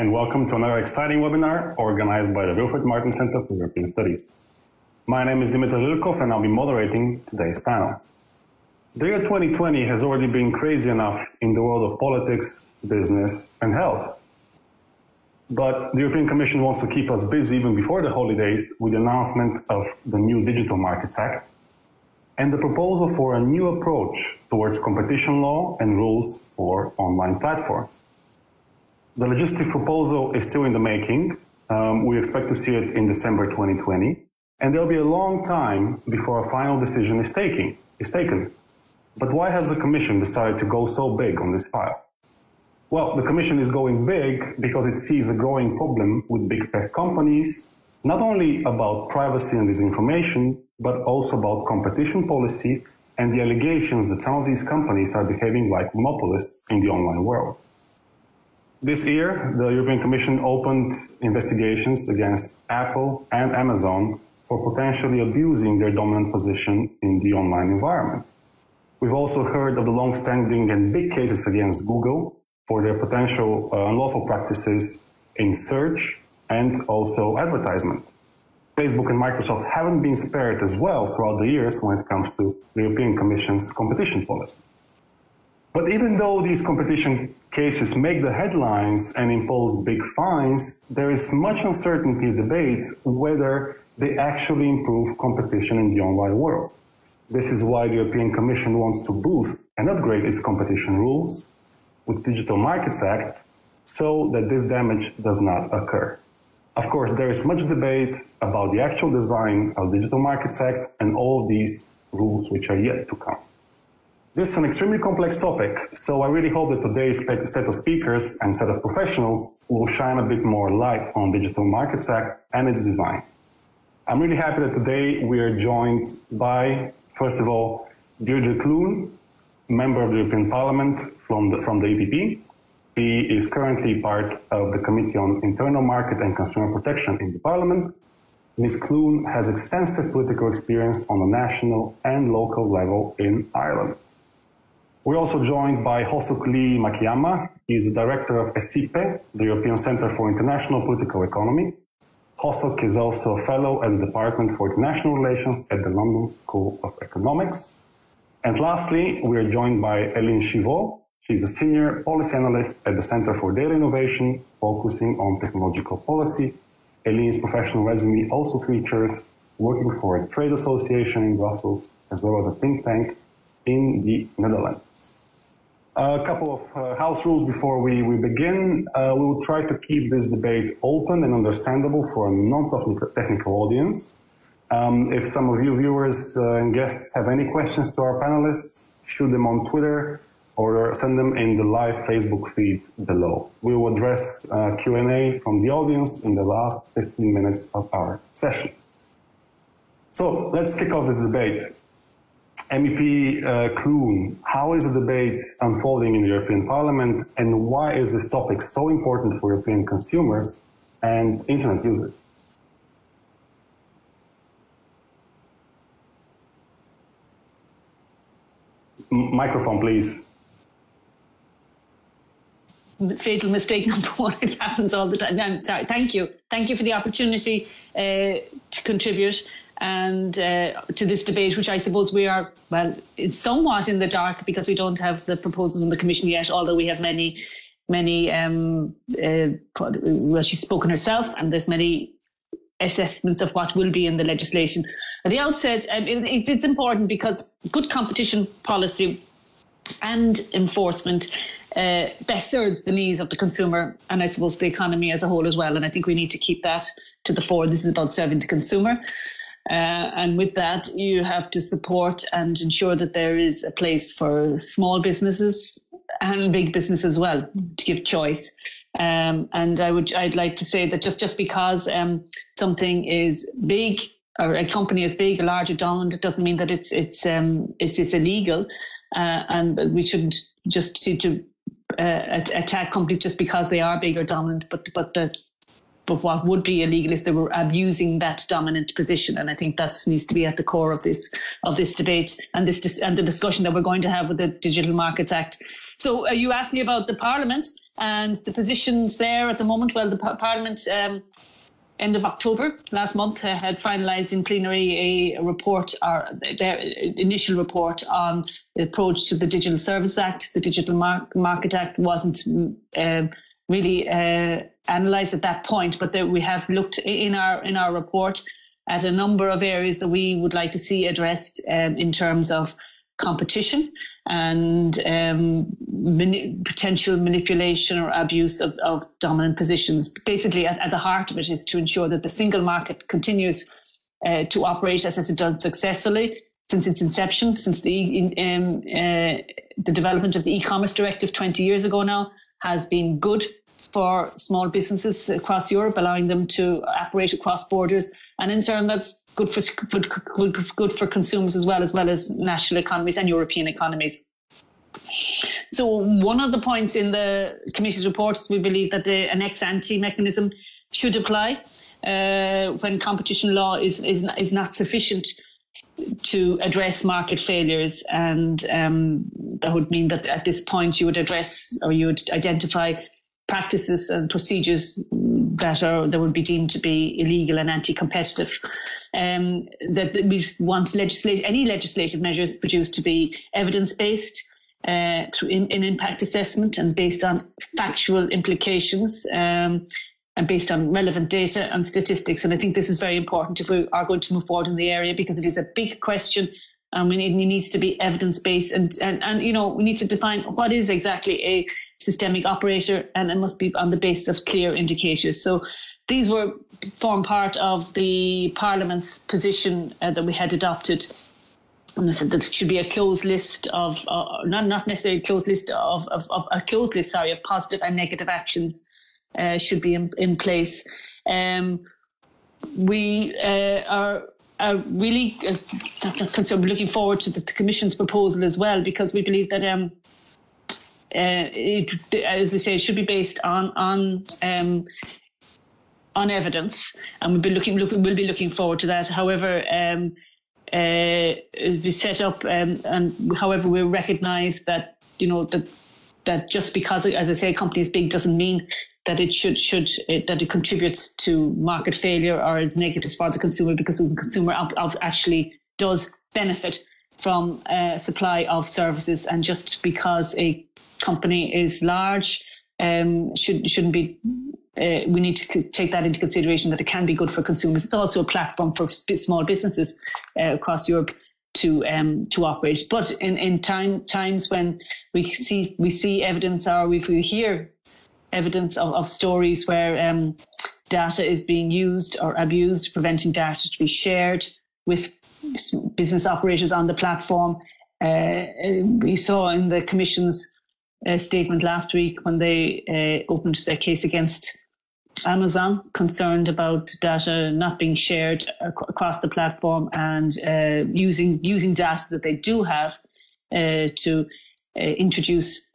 And welcome to another exciting webinar organized by the Wilfried Martens Center for European Studies. My name is Dimitar Lilkov, and I'll be moderating today's panel. The year 2020 has already been crazy enough in the world of politics, business, and health. But the European Commission wants to keep us busy even before the holidays with the announcement of the new Digital Markets Act and the proposal for a new approach towards competition law and rules for online platforms. The legislative proposal is still in the making. Um, we expect to see it in December 2020, and there'll be a long time before a final decision is, taking, is taken. But why has the Commission decided to go so big on this file? Well, the Commission is going big because it sees a growing problem with big tech companies, not only about privacy and disinformation, but also about competition policy and the allegations that some of these companies are behaving like monopolists in the online world. This year, the European Commission opened investigations against Apple and Amazon for potentially abusing their dominant position in the online environment. We've also heard of the long-standing and big cases against Google for their potential uh, unlawful practices in search and also advertisement. Facebook and Microsoft haven't been spared as well throughout the years when it comes to the European Commission's competition policy. But even though these competition cases make the headlines and impose big fines, there is much uncertainty and debate whether they actually improve competition in the online world. This is why the European Commission wants to boost and upgrade its competition rules with Digital Markets Act so that this damage does not occur. Of course, there is much debate about the actual design of Digital Markets Act and all these rules which are yet to come. This is an extremely complex topic, so I really hope that today's set of speakers and set of professionals will shine a bit more light on Digital Markets Act and its design. I'm really happy that today we are joined by, first of all, Deirdre Clune, member of the European Parliament from the, from the EPP. He is currently part of the Committee on Internal Market and Consumer Protection in the Parliament. Ms. Clune has extensive political experience on the national and local level in Ireland. We're also joined by Hosuk Lee Makiyama. He's the director of ECIPE, the European Center for International Political Economy. Hosuk is also a fellow at the Department for International Relations at the London School of Economics. And lastly, we are joined by Eline Chivot. She's a senior policy analyst at the Center for Data Innovation, focusing on technological policy. Eline's professional resume also features working for a trade association in Brussels, as well as a think tank in the Netherlands. A couple of uh, house rules before we, we begin. Uh, we will try to keep this debate open and understandable for a non-technical audience. Um, if some of you viewers uh, and guests have any questions to our panelists, shoot them on Twitter or send them in the live Facebook feed below. We will address uh, Q&A from the audience in the last 15 minutes of our session. So let's kick off this debate. MEP uh, Clune, how is the debate unfolding in the European Parliament and why is this topic so important for European consumers and internet users? Microphone, please. Fatal mistake number one. It happens all the time. No, I'm sorry. Thank you. Thank you for the opportunity uh, to contribute and uh, to this debate, which I suppose we are, well, it's somewhat in the dark because we don't have the proposals from the Commission yet, although we have many, many, um, uh, well, she's spoken herself, and there's many assessments of what will be in the legislation. At the outset, um, it, it's, it's important because good competition policy and enforcement uh, best serves the needs of the consumer and I suppose the economy as a whole as well. And I think we need to keep that to the fore. This is about serving the consumer. Uh, and with that, you have to support and ensure that there is a place for small businesses and big business as well to give choice. Um, and I would, I'd like to say that just just because um, something is big or a company is big, a large, dominant, doesn't mean that it's it's um, it's, it's illegal. Uh, and we shouldn't just see to uh, attack companies just because they are big or dominant, but but the but what would be illegal is they were abusing that dominant position, and I think that needs to be at the core of this of this debate and this and the discussion that we're going to have with the Digital Markets Act. So uh, you asked me about the Parliament. And the positions there at the moment, well, the Parliament um, end of October last month uh, had finalised in plenary a, report, or their initial report on the approach to the Digital Service Act. The Digital Mar- Market Act wasn't um, really uh, analysed at that point, but there, we have looked in our in our report at a number of areas that we would like to see addressed um, in terms of competition and um, mani- potential manipulation or abuse of, of dominant positions. Basically, at, at, the heart of it is to ensure that the single market continues uh, to operate as, as it done successfully since its inception, since the um, uh, the development of the e-commerce directive 20 years ago now has been good for small businesses across Europe, allowing them to operate across borders. And in turn, that's good for good, good, good for consumers as well, as well as national economies and European economies. So one of the points in the committee's reports, we believe that the, an ex-ante mechanism should apply uh, when competition law is, is, is not sufficient to address market failures. And um, that would mean that at this point you would address or you would identify practices and procedures that are that would be deemed to be illegal and anti-competitive. Um, that we want legislate any legislative measures produced to be evidence-based. Uh, through in, in, impact assessment and based on factual implications um, and based on relevant data and statistics. And I think this is very important if we are going to move forward in the area because it is a big question and we need, it needs to be evidence based and, and, and, you know, we need to define what is exactly a systemic operator and it must be on the basis of clear indicators. So these were form part of the Parliament's position uh, that we had adopted. And I said that it should be a closed list of, uh, not, not necessarily a closed list of, of, of, a closed list, sorry, of positive and negative actions uh, should be in, in place. Um, we uh, are are really uh, concerned. Looking forward to the, the, Commission's proposal as well because we believe that, um, uh, it, as I say, it should be based on on um, on evidence, and we'll be looking, looking we'll be looking forward to that. However, um, uh, we set up, um, and however, we recognise that you know that that just because, as I say, a company is big doesn't mean that it should should it, that it contributes to market failure or is negative for the consumer because the consumer actually does benefit from a supply of services and just because a company is large um, should shouldn't be uh, we need to take that into consideration that it can be good for consumers. It's also a platform for small businesses uh, across Europe to um, to operate. But in in time times when we see we see evidence or we hear evidence of, of stories where um, data is being used or abused, preventing data to be shared with business operators on the platform. Uh, we saw in the Commission's uh, statement last week when they uh, opened their case against Amazon, concerned about data not being shared ac- across the platform and uh, using using data that they do have uh, to uh, introduce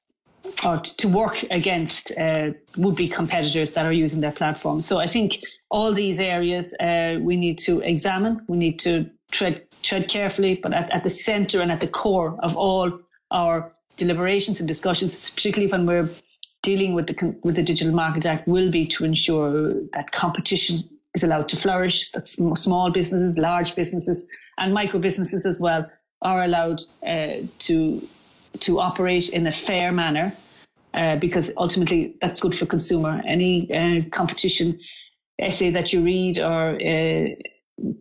or to work against uh, would-be competitors that are using their platform. So I think all these areas we need to examine. We need to tread tread carefully, but at, at the centre and at the core of all our deliberations and discussions, particularly when we're dealing with the with the Digital Market Act, will be to ensure that competition is allowed to flourish. That small businesses, large businesses, and micro businesses as well are allowed uh, to to operate in a fair manner uh, because ultimately that's good for consumer. Any uh, competition essay that you read or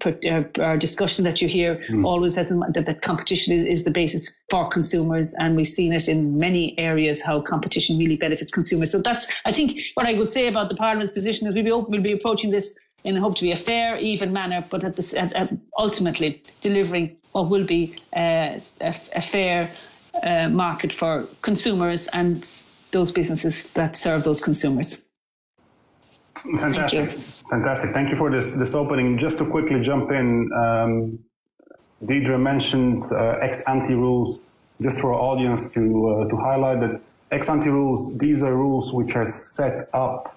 uh, uh, discussion that you hear mm. always has in mind that, that competition is, is, the basis for consumers, and we've seen it in many areas how competition really benefits consumers. So that's, I think, what I would say about the Parliament's position is we'll be, open, we'll be approaching this in hope to be a fair, even manner, but at this, at, at ultimately delivering what will be uh, a, a, fair uh, market for consumers and those businesses that serve those consumers. Fantastic. Thank Fantastic. Thank you for this, this opening. Just to quickly jump in, um, Deirdre mentioned uh, ex ante rules. Just for our audience to, uh, to highlight that ex ante rules, these are rules which are set up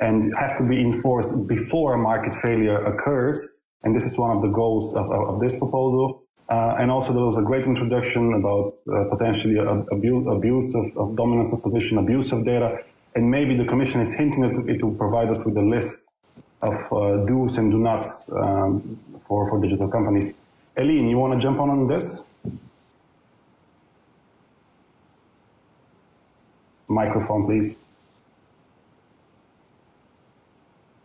and have to be enforced before a market failure occurs. And this is one of the goals of, of, of this proposal. Uh, and also there was a great introduction about uh, potentially abuse, abuse of, of, dominance of position, abuse of data. And maybe the Commission is hinting that it will provide us with a list of uh, do's and do nots um, for, for digital companies. Eline, you want to jump on on this? Microphone, please.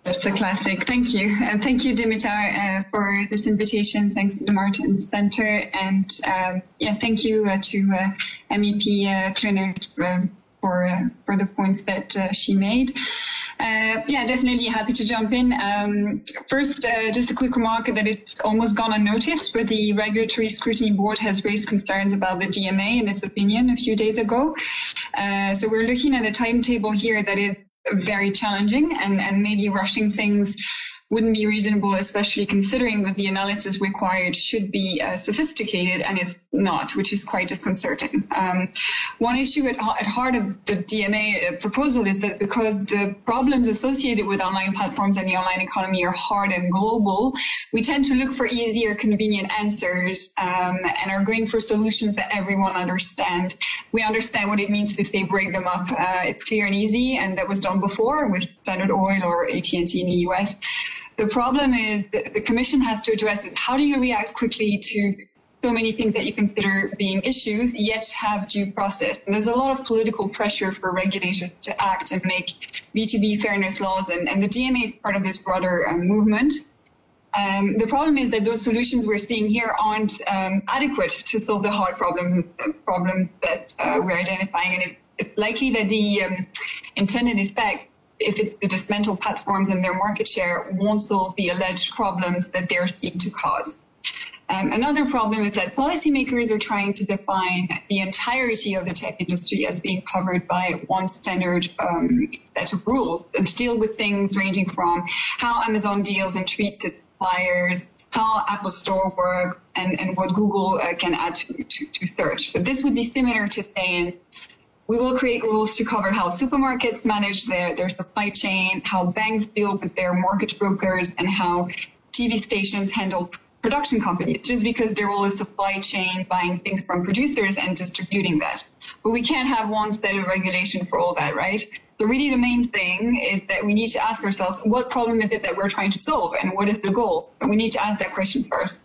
That's a classic. Thank you. And thank you, Dimitar, uh, for this invitation. Thanks to the Martens Center. And um, yeah, thank you uh, to uh, MEP uh, uh, for, uh, for the points that uh, she made. Uh, yeah, definitely happy to jump in. Um, first, uh, just a quick remark that it's almost gone unnoticed, but the Regulatory Scrutiny Board has raised concerns about the DMA in its opinion a few days ago. Uh, so we're looking at a timetable here that is very challenging and, and maybe rushing things wouldn't be reasonable, especially considering that the analysis required should be uh, sophisticated and it's not, which is quite disconcerting. Um, one issue at, at, heart of the DMA uh, proposal is that because the problems associated with online platforms and the online economy are hard and global, we tend to look for easier, convenient answers um, and are going for solutions that everyone understands. We understand what it means if they break them up. Uh, it's clear and easy, and that was done before with Standard Oil or AT&T in the US. The problem is that the commission has to address it. How do you react quickly to so many things that you consider being issues, yet have due process. And there's a lot of political pressure for regulators to act and make B2B fairness laws, and, and the DMA is part of this broader um, movement. Um, the problem is that those solutions we're seeing here aren't um, adequate to solve the hard problem problem that uh, we're identifying, and it, it's likely that the um, intended effect if it's the dismantled platforms and their market share won't solve the alleged problems that they're seeking to cause. Um, another problem is that policymakers are trying to define the entirety of the tech industry as being covered by one standard um, set of rules and deal with things ranging from how Amazon deals and treats its suppliers, how Apple Store works, and, and what Google uh, can add to, to, to search. But this would be similar to saying we will create rules to cover how supermarkets manage their, their supply chain, how banks deal with their mortgage brokers, and how TV stations handle production companies, just because there will a supply chain buying things from producers and distributing that. But we can't have one set of regulation for all that, right? So really the main thing is that we need to ask ourselves, what problem is it that we're trying to solve and what is the goal? And we need to ask that question first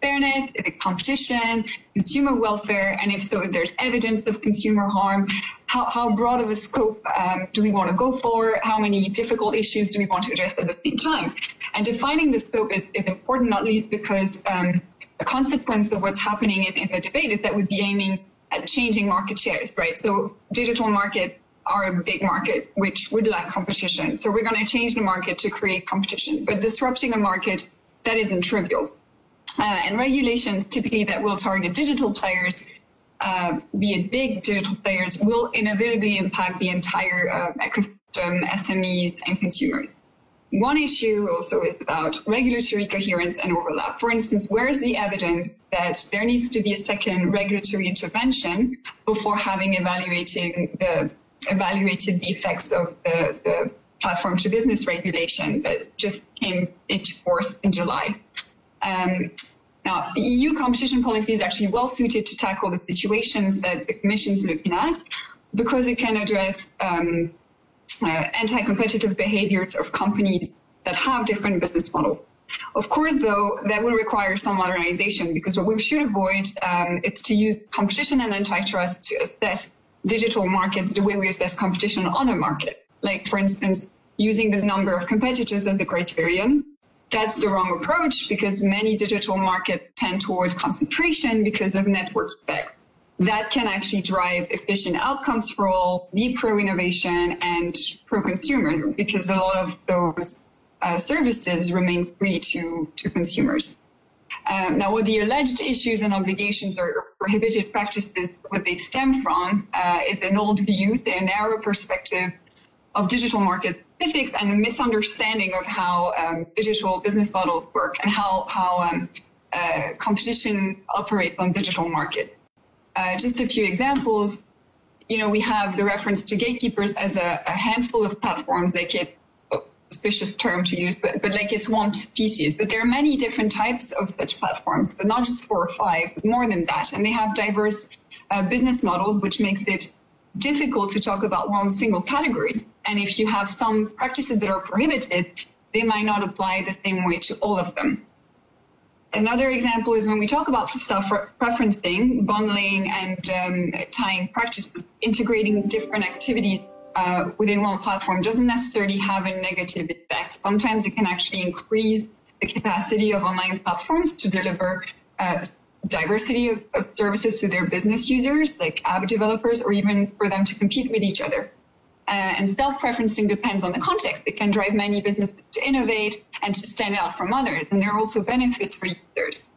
fairness? Is it competition, consumer welfare? And if so, if there's evidence of consumer harm, how, how broad of a scope um, do we want to go for? How many difficult issues do we want to address at the same time? And defining the scope is, is important, not least because um, the consequence of what's happening in, in the debate is that we'd be aiming at changing market shares, right? So digital market are a big market which would lack competition. So we're going to change the market to create competition. But disrupting a market that isn't trivial. Uh, and regulations typically that will target digital players, uh, be it big digital players, will inevitably impact the entire uh, ecosystem, SMEs, and consumers. One issue also is about regulatory coherence and overlap. For instance, where is the evidence that there needs to be a second regulatory intervention before having evaluating the evaluated the effects of the, the platform to business regulation that just came into force in July? Um, now, EU competition policy is actually well suited to tackle the situations that the Commission is looking at because it can address um, uh, anti-competitive behaviors of companies that have different business models. Of course, though, that will require some modernization because what we should avoid um, is to use competition and antitrust to assess digital markets the way we assess competition on a market. Like, for instance, using the number of competitors as the criterion that's the wrong approach because many digital markets tend towards concentration because of network effect. That can actually drive efficient outcomes for all, be pro innovation and pro consumer because a lot of those uh, services remain free to, to consumers. Um, now, what the alleged issues and obligations or prohibited practices, what they stem from, uh, is an old view, a narrow perspective of digital market specifics and a misunderstanding of how um, digital business models work and how, how um, uh, competition operates on digital market. Uh, just a few examples. You know, we have the reference to gatekeepers as a, a handful of platforms, like it, auspicious term to use, but, but like it's one species. But there are many different types of such platforms, but not just four or five, but more than that. And they have diverse uh, business models, which makes it difficult to talk about one single category. And if you have some practices that are prohibited, they might not apply the same way to all of them. Another example is when we talk about self-preferencing, bundling, and um, tying practices, integrating different activities uh, within one platform doesn't necessarily have a negative effect. Sometimes it can actually increase the capacity of online platforms to deliver uh, diversity of, of, services to their business users, like app developers, or even for them to compete with each other. Uh, and self-preferencing depends on the context. It can drive many businesses to innovate and to stand out from others. And there are also benefits for users.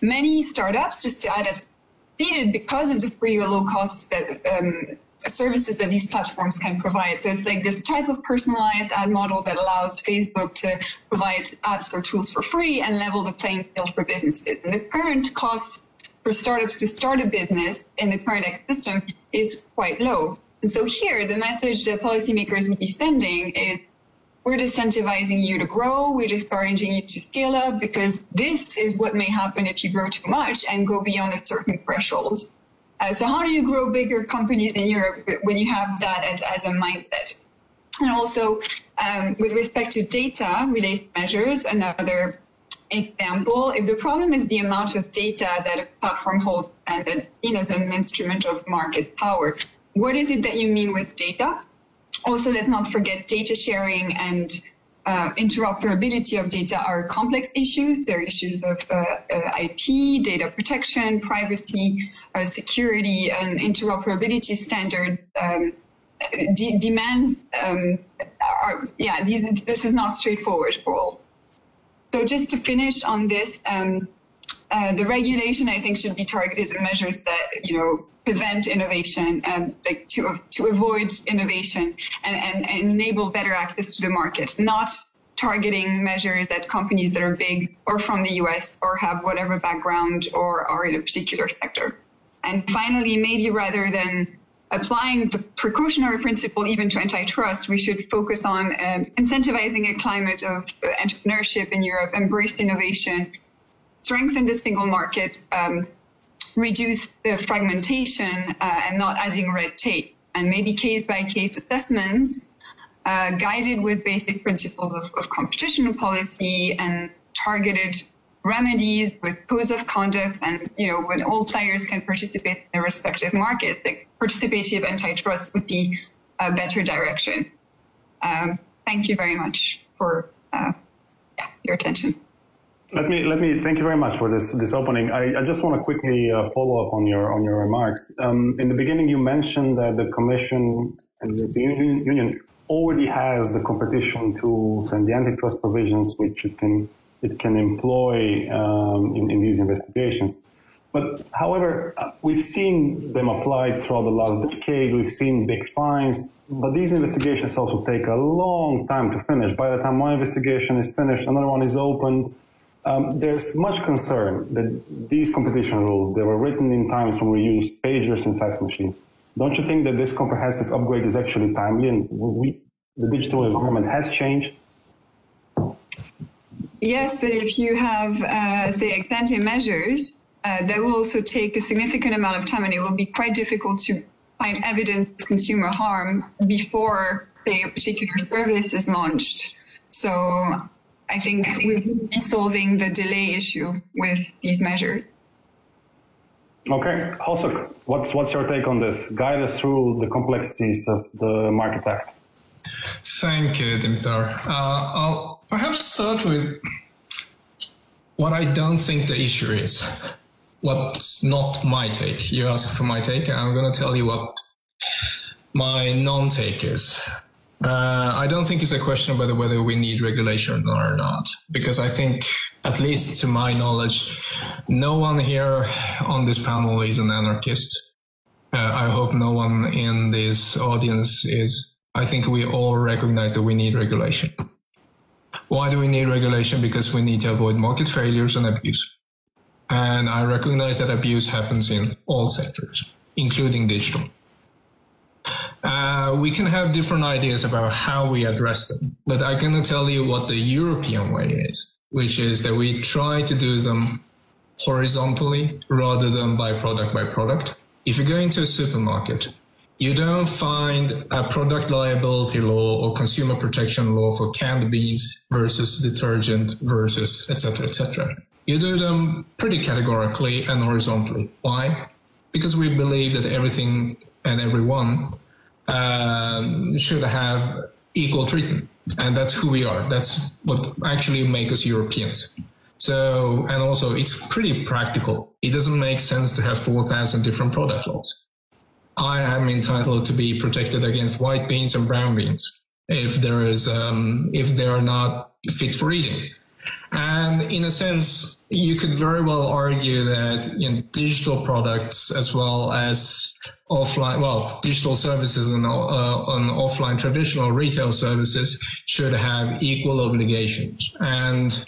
Many startups, just to add, have succeeded because of the free or low cost um, services that these platforms can provide. So it's like this type of personalized ad model that allows Facebook to provide apps or tools for free and level the playing field for businesses. And the current cost for startups to start a business in the current ecosystem is quite low. And so here, the message that policymakers would be sending is we're disincentivizing you to grow, we're discouraging you to scale up because this is what may happen if you grow too much and go beyond a certain threshold. Uh, so how do you grow bigger companies in Europe when you have that as, as a mindset? And also, um, with respect to data related measures, another example, if the problem is the amount of data that a platform holds and that, you know, an instrument of market power, what is it that you mean with data? Also, let's not forget data sharing and uh, interoperability of data are complex issues. There are issues of uh, uh, IP, data protection, privacy, uh, security, and interoperability standards. Um, de- demands um, are, yeah, these, this is not straightforward for all. So just to finish on this, um, uh, the regulation I think should be targeted at measures that you know prevent innovation and like to to avoid innovation and, and, and enable better access to the market, not targeting measures that companies that are big or from the US or have whatever background or are in a particular sector. And finally, maybe rather than applying the precautionary principle even to antitrust, we should focus on um, incentivizing a climate of entrepreneurship in Europe, embrace innovation, strengthen the single market, um, reduce the fragmentation uh, and not adding red tape, and maybe case by case assessments uh, guided with basic principles of, of competition policy and targeted remedies with codes of conduct and you know when all players can participate in their respective markets the participative antitrust would be a better direction. Um, thank you very much for uh, yeah, your attention let me let me thank you very much for this this opening. I, I just want to quickly uh, follow up on your on your remarks. Um, in the beginning, you mentioned that the Commission and the European Union already has the competition tools and the antitrust provisions which it can it can employ um, in, in these investigations. But however, uh, we've seen them applied throughout the last decade. We've seen big fines, but these investigations also take a long time to finish. By the time one investigation is finished, another one is opened um, there's much concern that these competition rules, they were written in times when we used pagers and fax machines. Don't you think that this comprehensive upgrade is actually timely and we, the digital environment has changed? Yes, but if you have, uh, say, ex ante measures, uh, that will also take a significant amount of time and it will be quite difficult to find evidence of consumer harm before, say, a particular service is launched. So I think we will be solving the delay issue with these measures. Okay, Hosuk, what's what's your take on this? Guide us through the complexities of the Market Act. Thank you, Dimitar. Uh, I'll perhaps start with what I don't think the issue is. What's not my take? You asked for my take, and I'm going to tell you what my non-take is. Uh, I don't think it's a question whether whether we need regulation or not, because I think, at least to my knowledge, no one here on this panel is an anarchist. Uh, I hope no one in this audience is. I think we all recognize that we need regulation. Why do we need regulation? Because we need to avoid market failures and abuse. And I recognize that abuse happens in all sectors, including digital. Uh, we can have different ideas about how we address them, but I can tell you what the European way is, which is that we try to do them horizontally rather than by product by product. If you go into a supermarket, You don't find a product liability law or consumer protection law for canned beans versus detergent versus etc. etc. You do them pretty categorically and horizontally. Why? Because we believe that everything and everyone um, should have equal treatment, and that's who we are. That's what actually makes us Europeans. So, and also it's pretty practical. It doesn't make sense to have 4,000 different product laws. I am entitled to be protected against white beans and brown beans if there is um, if they are not fit for eating. And in a sense, you could very well argue that you know, digital products as well as offline, well, digital services and, uh, and offline traditional retail services should have equal obligations. And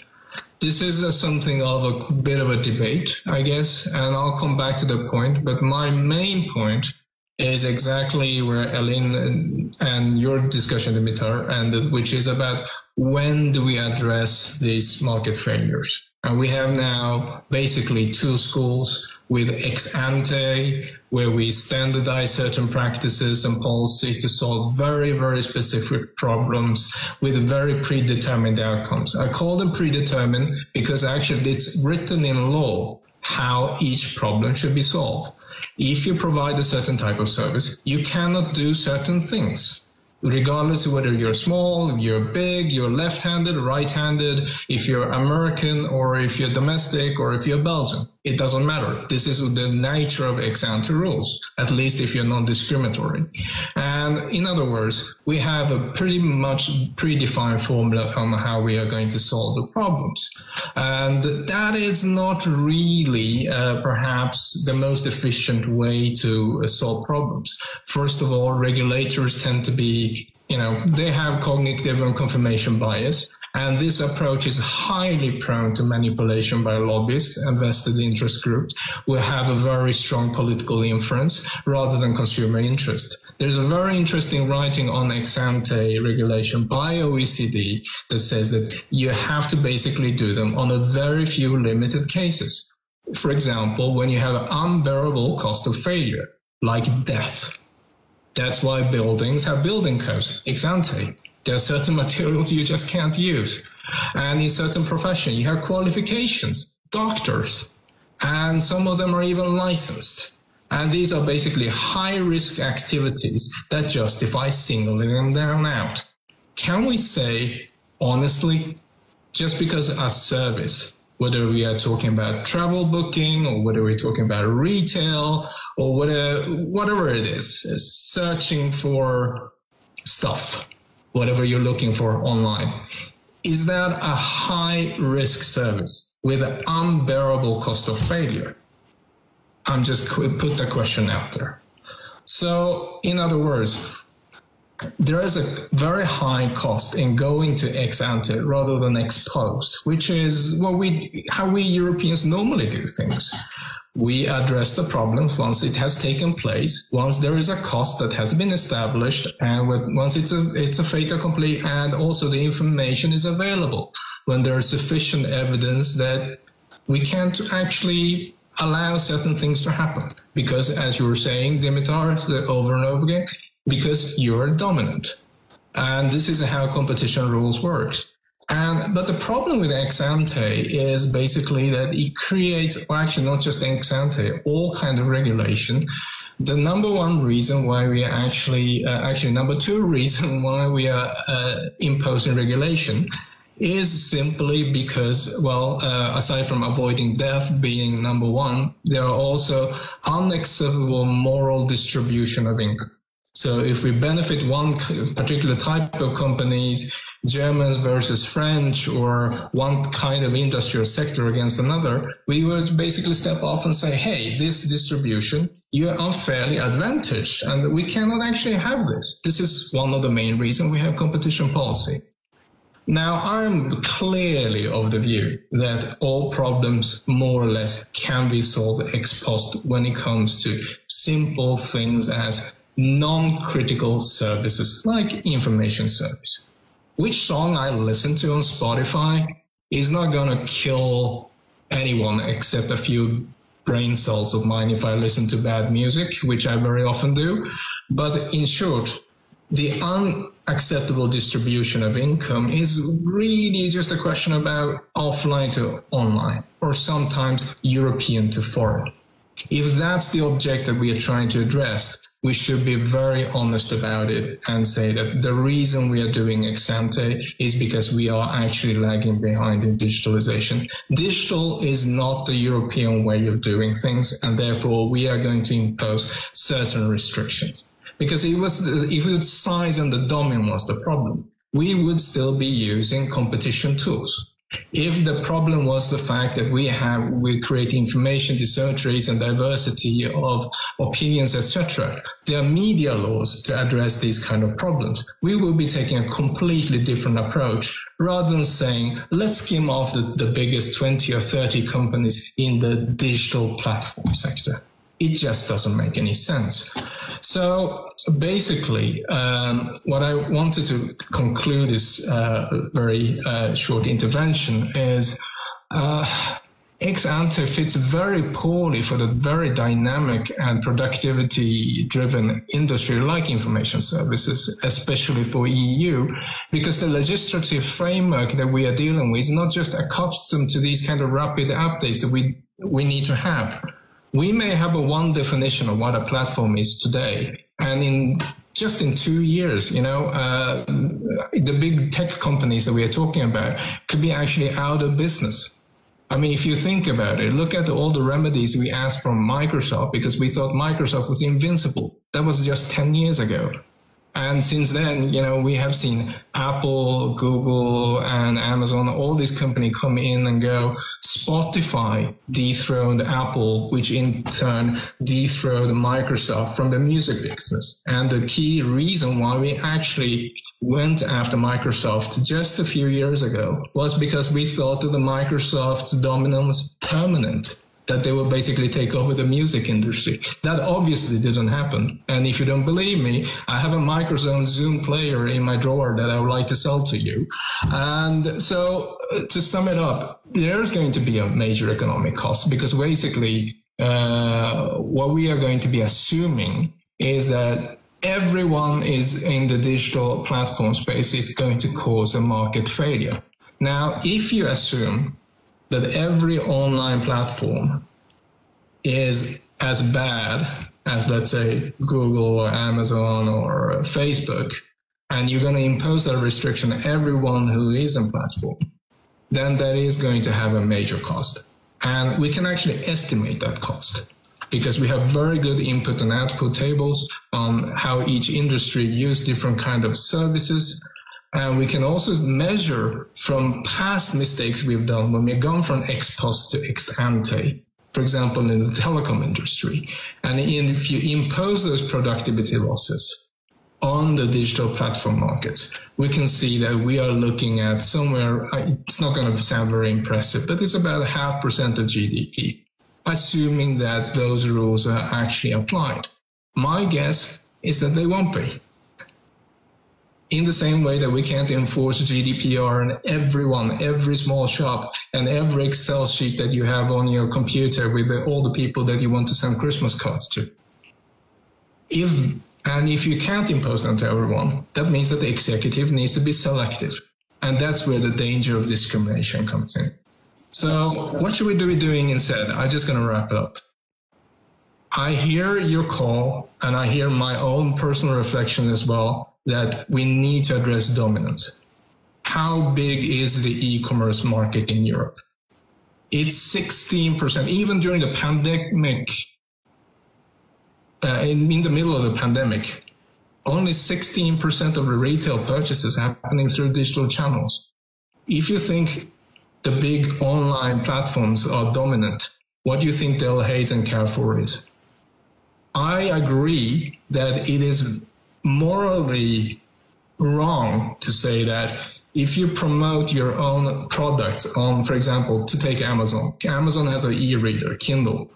this is a, something of a bit of a debate, I guess, and I'll come back to the point. But my main point is exactly where Eline and, your discussion, Dimitar, ended, which is about when do we address these market failures? And we have now basically two schools with ex ante, where we standardize certain practices and policy to solve very, very specific problems with very predetermined outcomes. I call them predetermined because actually it's written in law how each problem should be solved. If you provide a certain type of service, you cannot do certain things regardless of whether you're small, you're big, you're left-handed, right-handed, if you're American or if you're domestic or if you're Belgian. It doesn't matter. This is the nature of ex ante rules, at least if you're non-discriminatory. And in other words, we have a pretty much predefined formula on how we are going to solve the problems. And that is not really uh, perhaps the most efficient way to uh, solve problems. First of all, regulators tend to be you know, they have cognitive and confirmation bias. And this approach is highly prone to manipulation by lobbyists and vested interest groups who have a very strong political influence rather than consumer interest. There's a very interesting writing on ex ante regulation by OECD that says that you have to basically do them on a very few limited cases. For example, when you have an unbearable cost of failure, like death that's why buildings have building codes, ex ante. There are certain materials you just can't use. And in certain profession, you have qualifications, doctors, and some of them are even licensed. And these are basically high risk activities that justify singling them down out. Can we say, honestly, just because a service whether we are talking about travel booking or whether we're talking about retail or whatever, whatever it is, searching for stuff, whatever you're looking for online. Is that a high risk service with an unbearable cost of failure? I'm just put the question out there. So, in other words, there is a very high cost in going to ex ante rather than ex post, which is what we how we Europeans normally do things. We address the problems once it has taken place, once there is a cost that has been established, and once it's a it's a fait accompli, and also the information is available when there is sufficient evidence that we can't actually allow certain things to happen because, as you were saying, Dimitar, over and over again, because you're dominant. And this is how competition rules works. And but the problem with ex ante is basically that it creates, or actually not just ex ante, all kind of regulation. The number one reason why we are actually, uh, actually number two reason why we are uh, imposing regulation is simply because, well, uh, aside from avoiding death being number one, there are also unacceptable moral distribution of income. So if we benefit one particular type of companies, Germans versus French, or one kind of industrial sector against another, we would basically step off and say, hey, this distribution, you are unfairly advantaged, and we cannot actually have this. This is one of the main reasons we have competition policy. Now, I'm clearly of the view that all problems more or less can be solved ex post when it comes to simple things as non-critical services like information service. Which song I listen to on Spotify is not going to kill anyone except a few brain cells of mine if I listen to bad music, which I very often do. But in short, the unacceptable distribution of income is really just a question about offline to online or sometimes European to foreign. If that's the object that we are trying to address, we should be very honest about it and say that the reason we are doing ex ante is because we are actually lagging behind in digitalization. Digital is not the European way of doing things, and therefore we are going to impose certain restrictions. Because it was, if it was size and the domain was the problem, we would still be using competition tools. If the problem was the fact that we have we create information dissymetries and diversity of opinions, etc., there are media laws to address these kind of problems. We will be taking a completely different approach rather than saying let's skim off the, the biggest 20 or 30 companies in the digital platform sector it just doesn't make any sense. So basically, um, what I wanted to conclude this uh, very uh, short intervention is uh, ex ante fits very poorly for the very dynamic and productivity driven industry like information services, especially for EU, because the legislative framework that we are dealing with is not just accustomed to these kind of rapid updates that we, we need to have we may have a one definition of what a platform is today and in just in two years you know uh, the big tech companies that we are talking about could be actually out of business. I mean if you think about it look at all the remedies we asked from microsoft because we thought microsoft was invincible. That was just 10 years ago and since then, you know, we have seen Apple, Google, and Amazon, all these companies come in and go. Spotify dethroned Apple, which in turn dethroned Microsoft from the music business. And the key reason why we actually went after Microsoft just a few years ago was because we thought that the Microsoft's dominance was permanent that they will basically take over the music industry. That obviously didn't happen. And if you don't believe me, I have a Microsoft Zune player in my drawer that I would like to sell to you. And so uh, to sum it up, there's going to be a major economic cost because basically uh, what we are going to be assuming is that everyone is in the digital platform space is going to cause a market failure. Now, if you assume that every online platform is as bad as, let's say, Google or Amazon or Facebook, and you're going to impose that restriction on everyone who is a platform, then that is going to have a major cost. And we can actually estimate that cost because we have very good input and output tables on how each industry use different kind of services and we can also measure from past mistakes we've done when we've gone from ex post to ex ante, for example, in the telecom industry. And if you impose those productivity losses on the digital platform market, we can see that we are looking at somewhere, uh, it's not going to sound very impressive, but it's about a half percent of GDP, assuming that those rules are actually applied. My guess is that they won't be in the same way that we can't enforce GDPR on everyone, every small shop, and every Excel sheet that you have on your computer with the, all the people that you want to send Christmas cards to. If and if you can't impose them to everyone, that means that the executive needs to be selective, and that's where the danger of discrimination comes in. So, what should we be doing instead? I'm just going to wrap up. I hear your call, and I hear my own personal reflection as well that we need to address dominance. How big is the e-commerce market in Europe? It's 16%. Even during the pandemic, uh, in, in the middle of the pandemic, only 16% of the retail purchases happening through digital channels. If you think the big online platforms are dominant, what do you think Delhaize and Carrefour is? I agree that it is morally wrong to say that if you promote your own products on, for example, to take Amazon, Amazon has an e-reader, Kindle.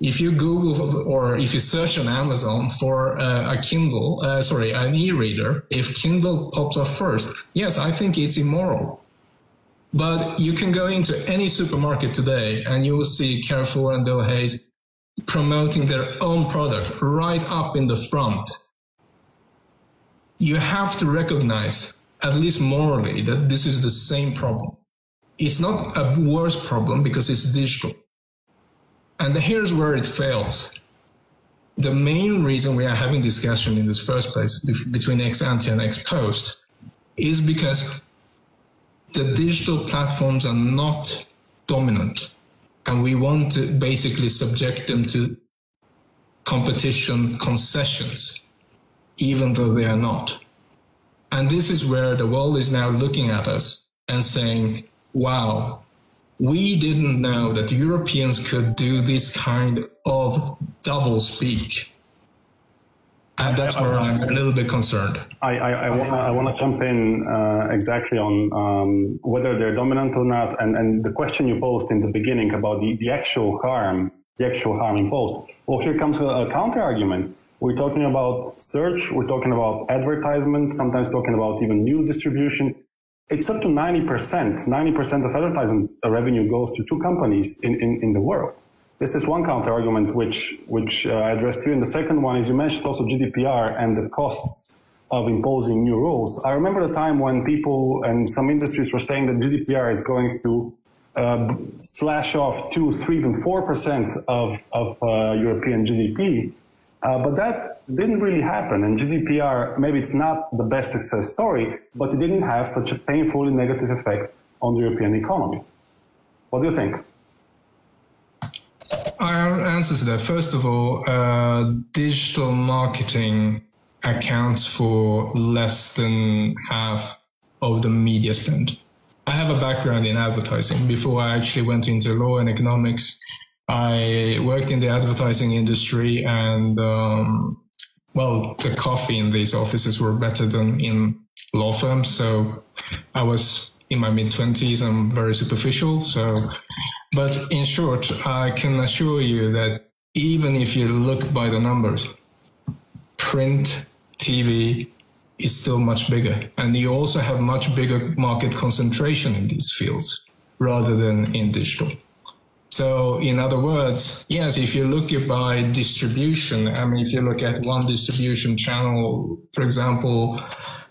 If you Google or if you search on Amazon for uh, a Kindle, uh, sorry, an e-reader, if Kindle pops up first, yes, I think it's immoral. But you can go into any supermarket today and you will see Carrefour and Delhaize promoting their own product right up in the front you have to recognize, at least morally, that this is the same problem. It's not a worse problem because it's digital. And here's where it fails. The main reason we are having discussion in this first place between ex ante and ex post is because the digital platforms are not dominant and we want to basically subject them to competition concessions, even though they are not. And this is where the world is now looking at us and saying, wow, we didn't know that Europeans could do this kind of double speak. And that's where I'm a little bit concerned. I, I, I want to jump in uh, exactly on um, whether they're dominant or not. And, and the question you posed in the beginning about the, the actual harm, the actual harm imposed. Well, here comes a, a counter argument. We're talking about search, we're talking about advertisement, sometimes talking about even news distribution. It's up to 90%. 90% of advertisement revenue goes to two companies in, in, in the world. This is one counter argument which, which uh, I addressed to you. And the second one is you mentioned also GDPR and the costs of imposing new rules. I remember the time when people and some industries were saying that GDPR is going to uh, slash off two, three, even four percent of, of uh, European GDP. Uh, but that didn't really happen. And GDPR, maybe it's not the best success story, but it didn't have such a painfully negative effect on the European economy. What do you think? Our answer to that. First of all, uh, digital marketing accounts for less than half of the media spend. I have a background in advertising. Before I actually went into law and economics, I worked in the advertising industry and, um, well, the coffee in these offices were better than in law firms. So I was in my mid 20s. I'm very superficial. So but in short, I can assure you that even if you look by the numbers, print TV is still much bigger. And you also have much bigger market concentration in these fields rather than in digital. So, in other words, yes, if you look at by distribution, I mean, if you look at one distribution channel, for example,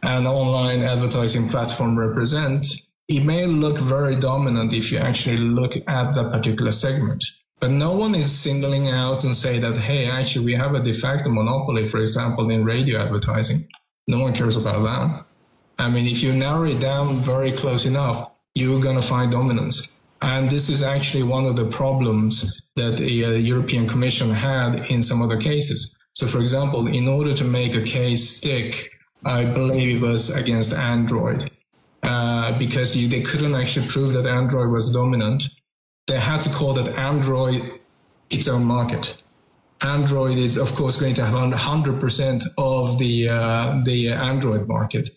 an online advertising platform represent, it may look very dominant if you actually look at that particular segment. But no one is singling out and say that, hey, actually, we have a de facto monopoly, for example, in radio advertising. No one cares about that. I mean, if you narrow it down very close enough, you're going to find dominance. And this is actually one of the problems that the uh, European Commission had in some other cases. So, for example, in order to make a case stick, I believe it was against Android uh, because you, they couldn't actually prove that Android was dominant. They had to call that Android its own market. Android is, of course, going to have 100% of the uh, the Android market.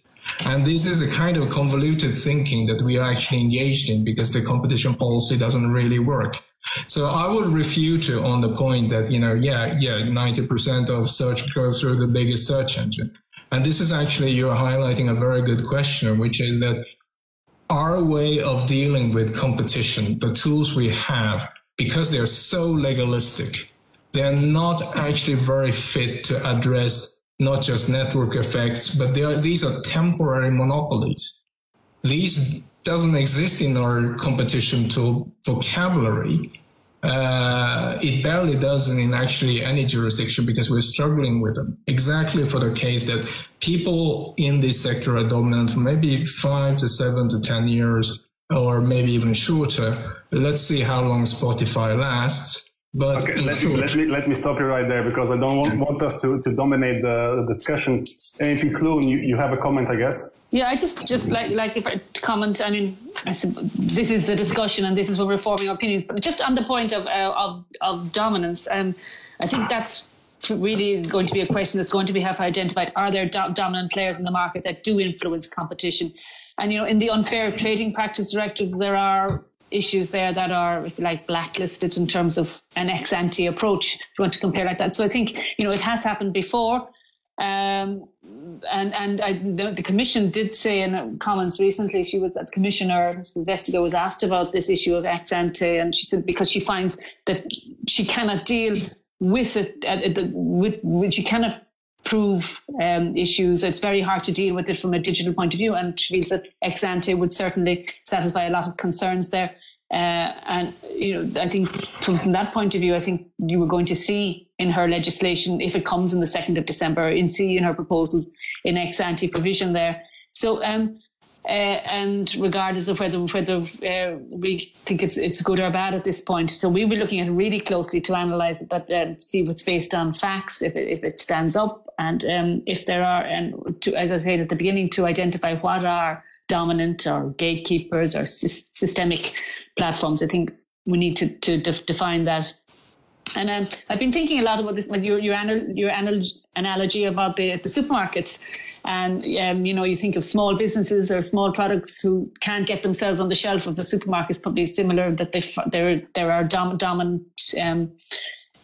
And this is the kind of convoluted thinking that we are actually engaged in because the competition policy doesn't really work. So I would refute on the point that, you know, yeah, yeah, 90% of search goes through the biggest search engine. And this is actually, you're highlighting a very good question, which is that our way of dealing with competition, the tools we have, because they're so legalistic, they're not actually very fit to address not just network effects, but are, these are temporary monopolies. These doesn't exist in our competition tool vocabulary uh, it barely does in actually any jurisdiction because we're struggling with them. Exactly for the case that people in this sector are dominant maybe five to seven to 10 years, or maybe even shorter. Let's see how long Spotify lasts. But okay, let, short, me, let, me, let me stop you right there because I don't want, want us to, to dominate the, the discussion. Anything, Clune, you, you have a comment, I guess? Yeah, I just just like like if I comment, I mean, I this is the discussion and this is where we're forming opinions. But just on the point of uh, of, of dominance, um, I think that's really going to be a question that's going to be have identified. Are there do- dominant players in the market that do influence competition? And you know, in the unfair trading practice directive, there are issues there that are, if you like, blacklisted in terms of an ex ante approach. If you want to compare like that, so I think you know it has happened before. Um, and and I, the, the, commission did say in comments recently, she was that commissioner Vestager was asked about this issue of ex ante, and she said because she finds that she cannot deal with it, uh, with, with she cannot prove um, issues. It's very hard to deal with it from a digital point of view, and she feels that ex ante would certainly satisfy a lot of concerns there. Uh, and you know, I think from, from that point of view, I think you were going to see in her legislation, if it comes in the second of December, in see in her proposals in ex ante provision there. So um, uh, and regardless of whether whether uh, we think it's it's good or bad at this point. So we'll be looking at it really closely to analyse it, but uh, see what's based on facts, if it, if it stands up, and um, if there are, and to, as I said at the beginning, to identify what are dominant or gatekeepers or sy- systemic platforms. I think we need to to def- define that. And um, I've been thinking a lot about this, your your, anal- your anal- analogy about the the supermarkets. And um, you know, you think of small businesses or small products who can't get themselves on the shelf of the supermarkets. Probably similar that they there there are dom- dominant um,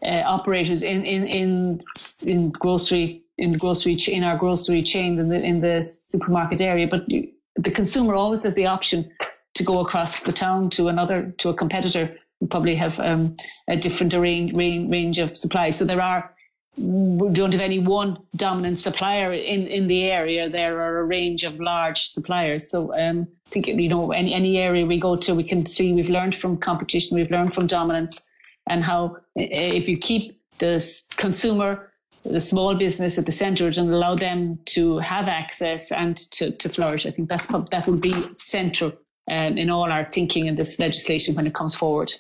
uh, operators in in in in grocery in grocery in our grocery chain in the in the supermarket area. But the consumer always has the option to go across the town to another to a competitor who probably have um, a different range range of supply. So there are we don't have any one dominant supplier in, in the area. There are a range of large suppliers. So um, I think, you know, any, any area we go to, we can see we've learned from competition, we've learned from dominance and how if you keep the consumer, the small business at the center and allow them to have access and to, to flourish, I think that's that will be central um, in all our thinking in this legislation when it comes forward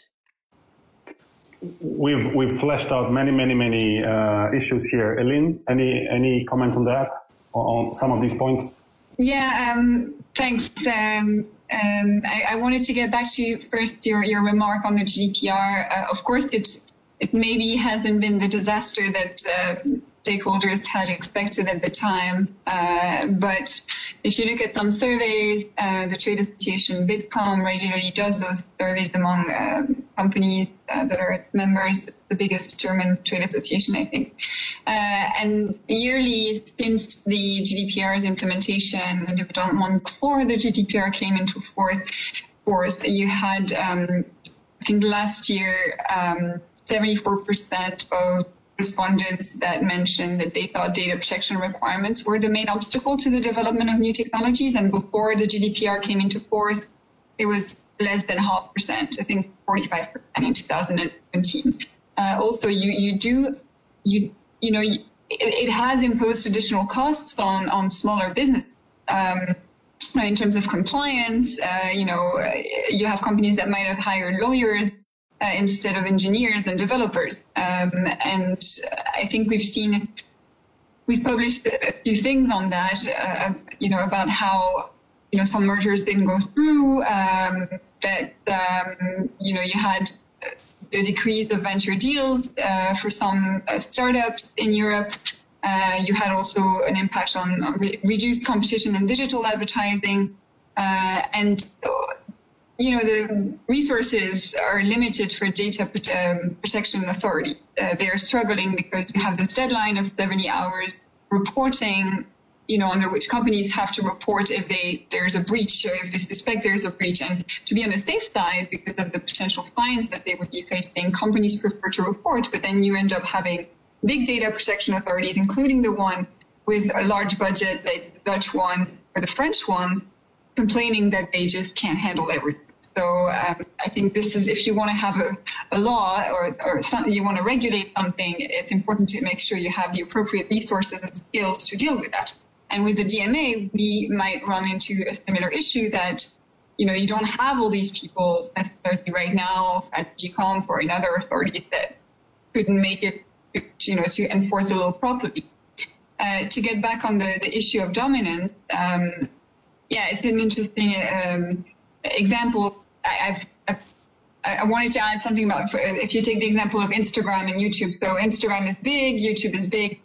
we've we've fleshed out many many many uh, issues here. Eline, any any comment on that on some of these points? Yeah, um, thanks. Um, um, I, I, wanted to get back to you first your your remark on the GDPR. Uh, of course, it's it maybe hasn't been the disaster that uh, stakeholders had expected at the time. Uh, but if you look at some surveys, uh, the trade association Bitkom regularly does those surveys among uh, companies uh, that are members, the biggest German trade association, I think. Uh, and yearly, since the GDPR's implementation, and if done one before the GDPR came into force, you had, um, I think last year, um, 74% of respondents that mentioned that they thought data protection requirements were the main obstacle to the development of new technologies. And before the GDPR came into force, it was less than half percent, I think 45% in 2017. Uh, also, you, you do, you, you know, it, it, has imposed additional costs on, on smaller business. Um, in terms of compliance, uh, you know, you have companies that might have hired lawyers uh, instead of engineers and developers. Um, and I think we've seen, we've published a few things on that, uh, you know, about how, you know, some mergers didn't go through, um, that, um, you know, you had a decrease of venture deals uh, for some uh, startups in Europe. Uh, you had also an impact on, re- reduced competition in digital advertising. Uh, and you know, the resources are limited for data um, protection authority. Uh, they are struggling because we have this deadline of 70 hours reporting, you know, under which companies have to report if they there's a breach or if they suspect there's a breach. And to be on the safe side, because of the potential fines that they would be facing, companies prefer to report, but then you end up having big data protection authorities, including the one with a large budget, like the Dutch one or the French one, complaining that they just can't handle everything. So um, I think this is if you want to have a, a law or, or something you want to regulate something, it's important to make sure you have the appropriate resources and skills to deal with that. And with the DMA, we might run into a similar issue that you know you don't have all these people necessarily right now at DG COMP or in other authorities that couldn't make it you know to enforce the law properly. Uh, to get back on the, the issue of dominance, um, yeah, it's an interesting um, example I've, I've I wanted to add something about if you take the example of Instagram and YouTube. So Instagram is big, YouTube is big,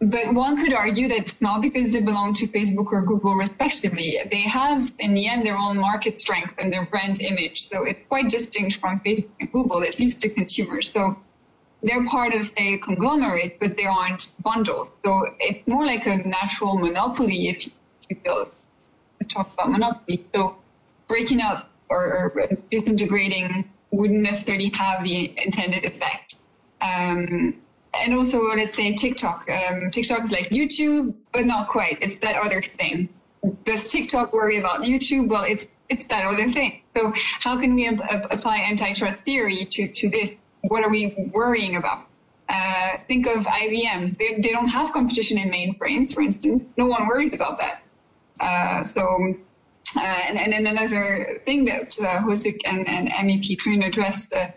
but one could argue that it's not because they belong to Facebook or Google respectively. They have, in the end, their own market strength and their brand image. So it's quite distinct from Facebook and Google, at least to consumers. So they're part of, say, a conglomerate, but they aren't bundled. So it's more like a natural monopoly, if you will. Talk about monopoly. So breaking up or, disintegrating wouldn't necessarily have the intended effect. Um, and also let's say TikTok. Um, TikTok is like YouTube, but not quite. It's that other thing. Does TikTok worry about YouTube? Well, it's it's that other thing. So how can we apply antitrust theory to to this? What are we worrying about? Uh, think of IBM. They, they don't have competition in mainframes, for instance. No one worries about that. Uh, so, uh, and, then another thing that uh, and, and MEP Clune addressed uh,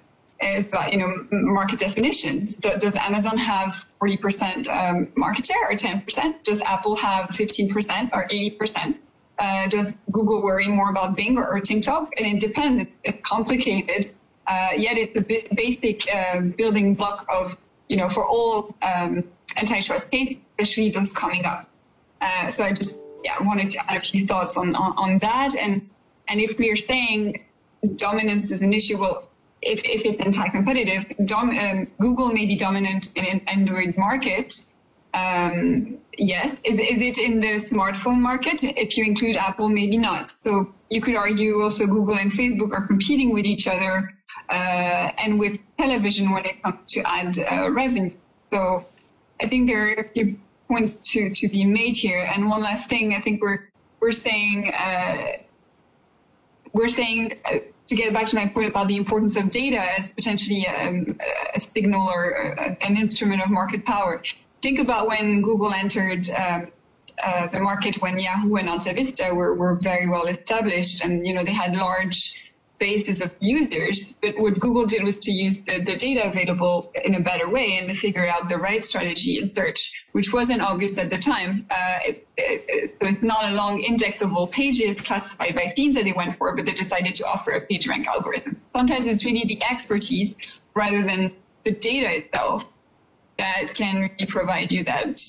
is that, you know, market definition. Does Amazon have 40% um, market share or 10%? Does Apple have 15% or 80%? Uh, does Google worry more about Bing or, or TikTok? And it depends. It, it's complicated, uh, yet it's a basic uh, building block of, you know, for all um, antitrust cases, especially those coming up. So I just yeah wanted to add a few thoughts on, on, on that. And and if we are saying dominance is an issue, well, if, if it's anti-competitive, dom- um, Google may be dominant in an Android market. Um, yes. Is, is it in the smartphone market? If you include Apple, maybe not. So you could argue also Google and Facebook are competing with each other uh, and with television when it comes to ad uh, revenue. So I think there are a few points to, to be made here. And one last thing, I think we're we're saying uh, we're saying uh, to get back to my point about the importance of data as potentially um, a signal or a, an instrument of market power. Think about when Google entered um, uh, the market when Yahoo and AltaVista were, were very well established and, you know, they had large bases of users. But what Google did was to use the, the data available in a better way and to figure out the right strategy in search, which wasn't obvious at the time. Uh, it, it, it, was not a long index of all pages classified by themes that they went for, but they decided to offer a PageRank algorithm. Sometimes it's really the expertise rather than the data itself that can really provide you that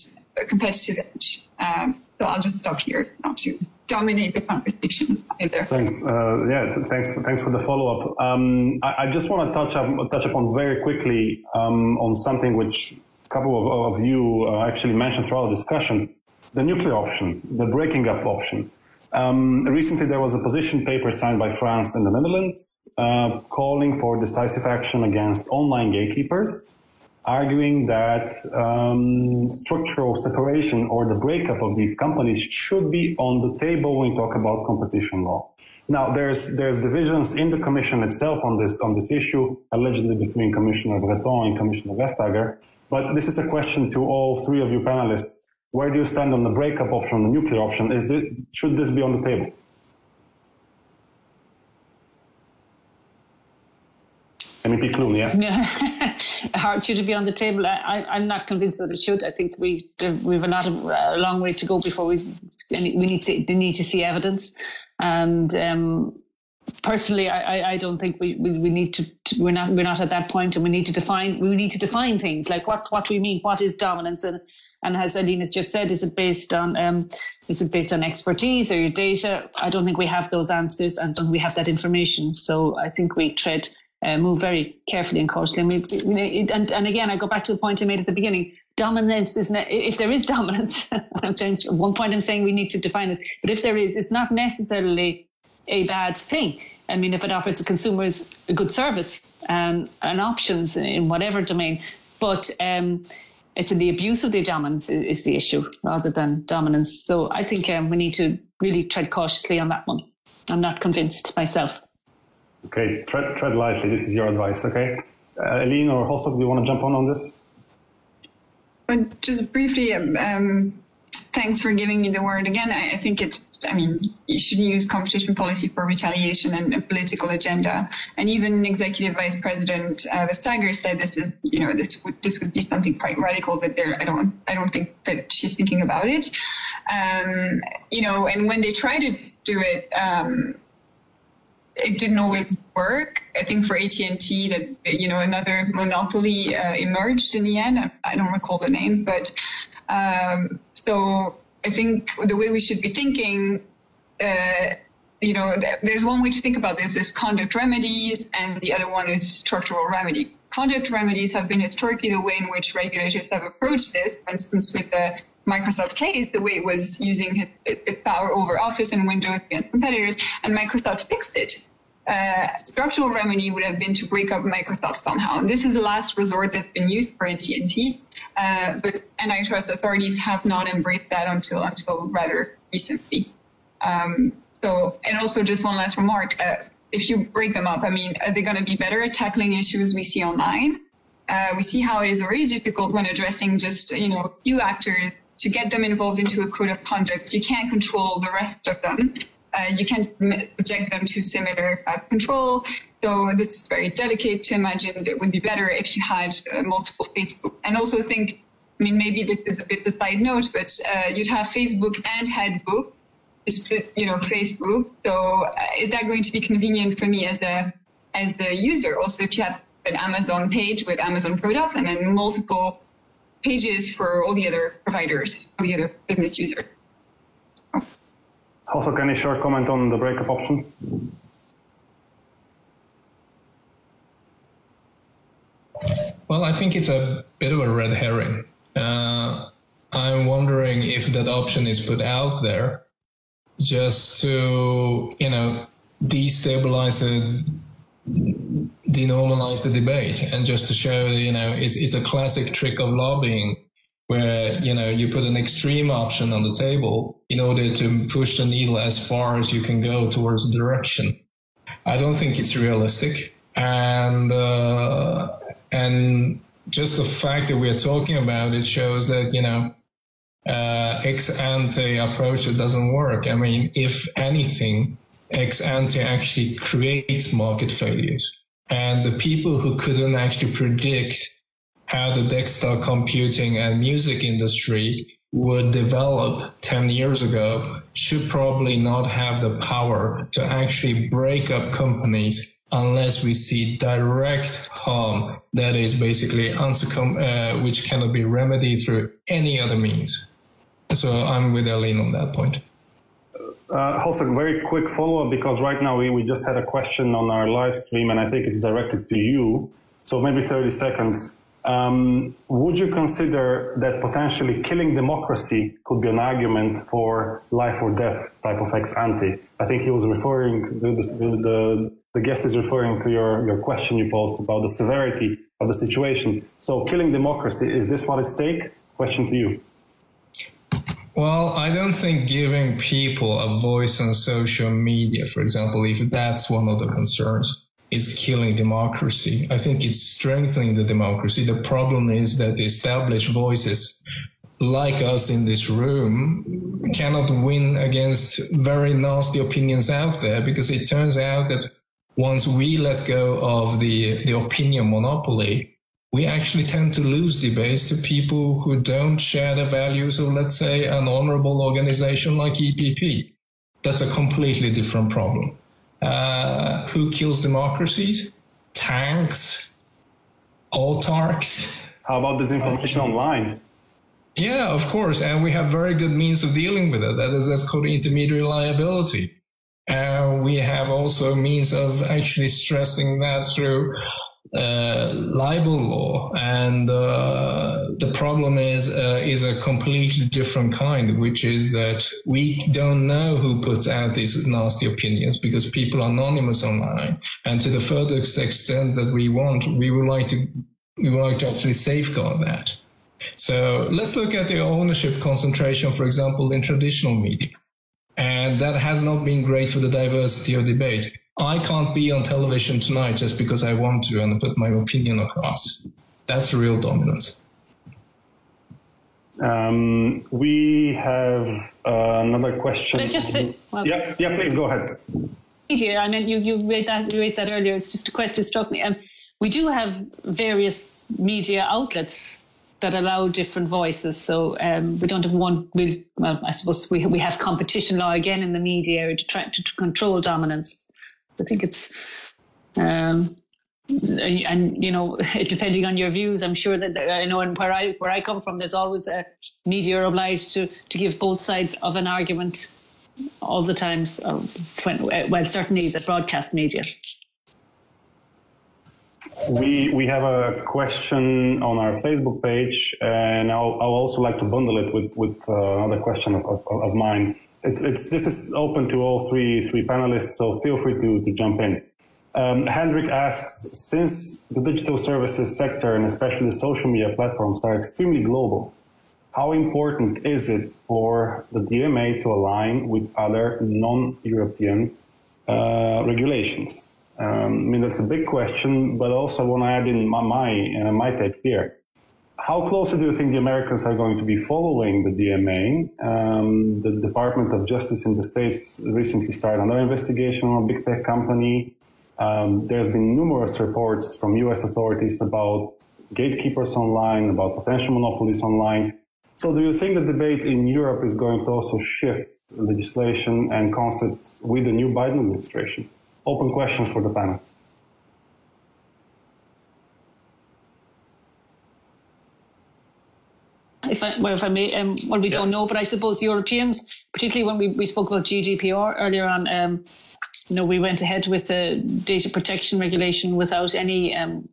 competitive edge. Um, so I'll just stop here, not to dominate the conversation either. Thanks. Uh, yeah, thanks. Thanks for the follow up. Um, I, I, just want to touch up touch upon very quickly um, on something which a couple of, of you uh, actually mentioned throughout the discussion: the nuclear option, the breaking up option. Um, recently, there was a position paper signed by France and the Netherlands uh, calling for decisive action against online gatekeepers arguing that um, structural separation or the breakup of these companies should be on the table when we talk about competition law. Now, there's there's divisions in the commission itself on this on this issue, allegedly between Commissioner Breton and Commissioner Vestager. But this is a question to all three of you panelists. Where do you stand on the breakup option, the nuclear option? Is this, should this be on the table? MEP Clune, yeah. Hard to be on the table. I, am not convinced that it should. I think we we've a lot of a long way to go before we we need to need to see evidence. And um, personally, I, I don't think we, we, we need to, to, we're not we're not at that point, and we need to define we need to define things like what what we mean, what is dominance, and and as Eline has just said, is it based on um, is it based on expertise or your data? I don't think we have those answers, and we have that information. So I think we tread uh, move very carefully and cautiously. And, we, and, and again, I go back to the point I made at the beginning. Dominance is ne- if there is dominance. at one point, I'm saying we need to define it, but if there is, it's not necessarily a bad thing. I mean, if it offers the consumers a good service and, and options in whatever domain, but um, it's in the abuse of the dominance is, is, the issue rather than dominance. So I think um, we need to really tread cautiously on that one. I'm not convinced myself. Okay, tread, tread lightly. This is your advice, okay? Uh, Eline or Hosuk, do you want to jump on on this? Just briefly, um, um, thanks for giving me the word again. I, I, think it's, I mean, you shouldn't use competition policy for retaliation and a political agenda. And even Executive Vice President uh, Vestager said this is, you know, this would this would be something quite radical. But there, I don't, I don't think that she's thinking about it. Um, you know, and when they try to do it. Um, it didn't always work. I think for AT&T that you know another monopoly uh, emerged in the end. I, don't recall the name, but um, so I think the way we should be thinking. Uh, you know, there's one way to think about this is conduct remedies, and the other one is structural remedy. Conduct remedies have been historically the way in which regulators have approached this. For instance, with the Microsoft case, the way it was using its, power over Office and Windows against competitors, and Microsoft fixed it. uh, structural remedy would have been to break up Microsoft somehow. And this is the last resort that's been used for AT&T, uh, but antitrust authorities have not embraced that until until rather recently. Um, so, and also just one last remark: uh, if you break them up, I mean, are they going to be better at tackling issues we see online? Uh, we see how it is very difficult when addressing just you know few actors to get them involved into a code of conduct. You can't control the rest of them. Uh, you can't subject them to similar uh, control. So this is very delicate to imagine. That It would be better if you had uh, multiple Facebook. And also think, I mean, maybe this is a bit of a side note, but uh, you'd have Facebook and Headbook, you know, Facebook. So uh, is that going to be convenient for me as the as the user? Also, if you have an Amazon page with Amazon products and then multiple pages for all the other providers, all the other business users. Also, can you short comment on the breakup option? Well, I think it's a bit of a red herring. Uh, I'm wondering if that option is put out there just to, you know, destabilize it, denormalize the debate, and just to show, you know, it's, it's a classic trick of lobbying where you know you put an extreme option on the table in order to push the needle as far as you can go towards the direction. I don't think it's realistic, and uh, and just the fact that we're talking about it shows that you know uh, ex ante approach it doesn't work. I mean, if anything, ex ante actually creates market failures, and the people who couldn't actually predict how the desktop computing and music industry would develop 10 years ago should probably not have the power to actually break up companies unless we see direct harm that is basically uh, which cannot be remedied through any other means. So I'm with Eileen on that point. Uh, very quick follow up because right now we, we just had a question on our live stream and I think it's directed to you. So maybe 30 seconds. Um, would you consider that potentially killing democracy could be an argument for life or death type of ex ante? I think he was referring, the, the, the guest is referring to your, your question you posed about the severity of the situation. So, killing democracy, is this what at stake? Question to you. Well, I don't think giving people a voice on social media, for example, if that's one of the concerns, is killing democracy. I think it's strengthening the democracy. The problem is that the established voices like us in this room cannot win against very nasty opinions out there because it turns out that once we let go of the, the opinion monopoly, we actually tend to lose debates to people who don't share the values of, let's say, an honorable organization like EPP. That's a completely different problem. Uh, who kills democracies? Tanks, autarks. How about disinformation online? Yeah, of course, and we have very good means of dealing with it. That is that's called intermediary liability. And we have also means of actually stressing that through uh, libel law, and uh, the problem is uh, is a completely different kind, which is that we don't know who puts out these nasty opinions because people are anonymous online, and to the further extent that we want, we would like to we would like to actually safeguard that. So let's look at the ownership concentration, for example, in traditional media, and that has not been great for the diversity of debate I can't be on television tonight just because I want to and put my opinion across. That's real dominance. Um, we have uh, another question. But just to, well, yeah, yeah, please go ahead. Media, I mean, you, you raised that, you raised that earlier. It's just a question struck me. And we do have various media outlets that allow different voices. So um, we don't have one. We'll, well, I suppose we we have competition law again in the media to try to, to control dominance. I think it's, um, and you know, depending on your views, I'm sure that I know, and where I where I come from, there's always a media are obliged to to give both sides of an argument all the times. well, certainly the broadcast media. We we have a question on our Facebook page, and I'll, I'll also like to bundle it with with uh, another question of, of, of mine it's, it's, this is open to all three, three panelists, so feel free to, to jump in. Um, Hendrik asks, since the digital services sector and especially social media platforms are extremely global, how important is it for the DMA to align with other non-European uh, regulations? Um, I mean, that's a big question, but also I want to add in my, my, uh, my take here. How closely do you think the Americans are going to be following the DMA? Um, the Department of Justice in the States recently started another investigation on a big tech company. Um, there's been numerous reports from US authorities about gatekeepers online, about potential monopolies online. So do you think the debate in Europe is going to also shift legislation and concepts with the new Biden administration? Open questions for the panel. I, well, if I may, um, well, we yeah. don't know, but I suppose Europeans, particularly when we, we spoke about GDPR earlier on, um, you know, we went ahead with the data protection regulation without any um,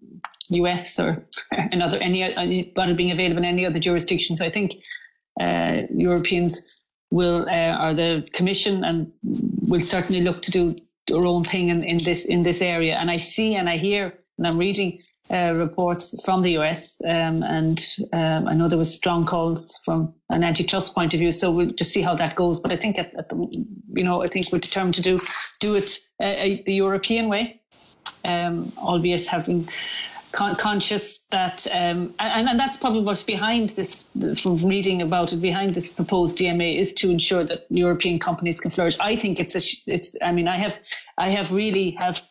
US or another any other being available in any other jurisdiction. So I think uh, Europeans will, uh, or the Commission, and will certainly look to do their own thing in, in this in this area. And I see and I hear and I'm reading uh, reports from the US, um, and um, I know there was strong calls from an antitrust point of view. So we'll just see how that goes. But I think at, at the, you know, I think we're determined to do do it uh, the European way, um, albeit having con- conscious that, um, and, and that's probably what's behind this. From reading about it, behind the proposed DMA is to ensure that European companies can flourish. I think it's a, it's. I mean, I have, I have really have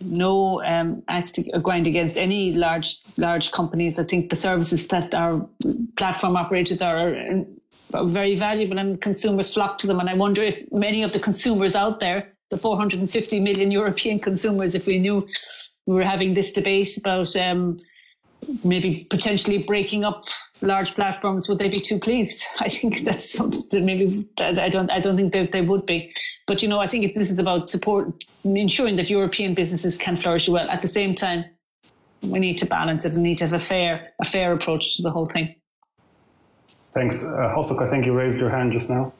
no um, axe to grind against any large large companies. I think the services that our platform operators are, are very valuable, and consumers flock to them. And I wonder if many of the consumers out there, the 450 million European consumers, if we knew we were having this debate about um, maybe potentially breaking up large platforms, would they be too pleased? I think that's something that maybe I don't I don't think that they would be. But you know, I think this is about support, ensuring that European businesses can flourish well. At the same time, we need to balance it and need to have a fair a fair approach to the whole thing. Thanks, uh, Hosuk. I think you raised your hand just now.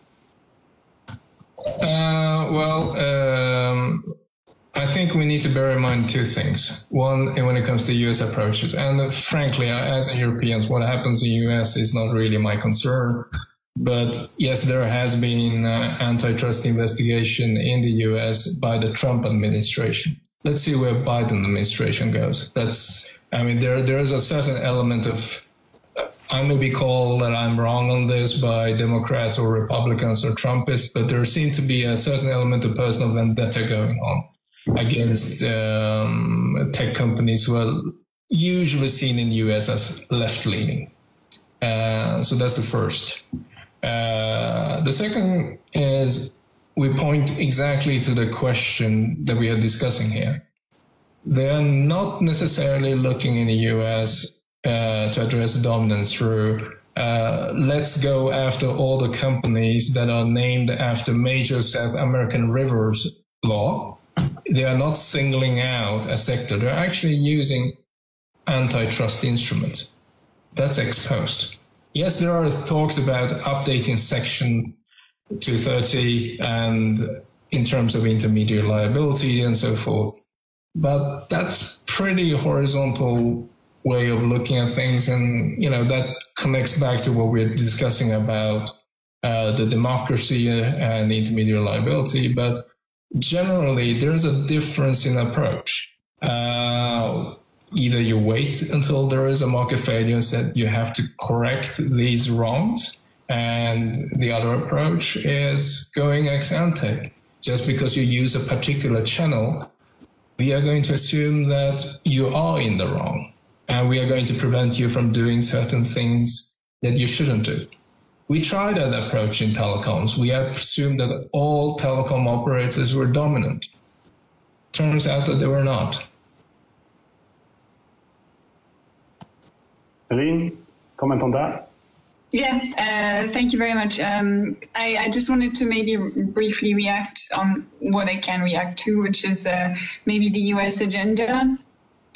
Uh, well. Um I think we need to bear in mind two things. One, when it comes to US approaches, and frankly, as Europeans, what happens in US is not really my concern. But yes, there has been uh, antitrust investigation in the US by the Trump administration. Let's see where Biden administration goes. That's, I mean, there there is a certain element of I may be called that I'm wrong on this by Democrats or Republicans or Trumpists, but there seems to be a certain element of personal vendetta going on against um, tech companies who are usually seen in the US as left leaning. Uh, so that's the first. Uh, the second is we point exactly to the question that we are discussing here. They are not necessarily looking in the US uh, to address dominance through uh, let's go after all the companies that are named after major South American rivers law they are not singling out a sector. They're actually using antitrust instruments. That's exposed. Yes, there are talks about updating Section 230 and in terms of intermediary liability and so forth. But that's pretty horizontal way of looking at things. And, you know, that connects back to what we're discussing about uh, the democracy and intermediary liability. But generally there's a difference in approach. Uh, either you wait until there is a market failure and said you have to correct these wrongs, and the other approach is going ex ante. Just because you use a particular channel, we are going to assume that you are in the wrong, and we are going to prevent you from doing certain things that you shouldn't do. We tried that approach in telecoms. We assumed that all telecom operators were dominant. Turns out that they were not. Eline, comment on that? Yeah, uh, thank you very much. Um, I, I, just wanted to maybe briefly react on what I can react to, which is uh, maybe the US agenda.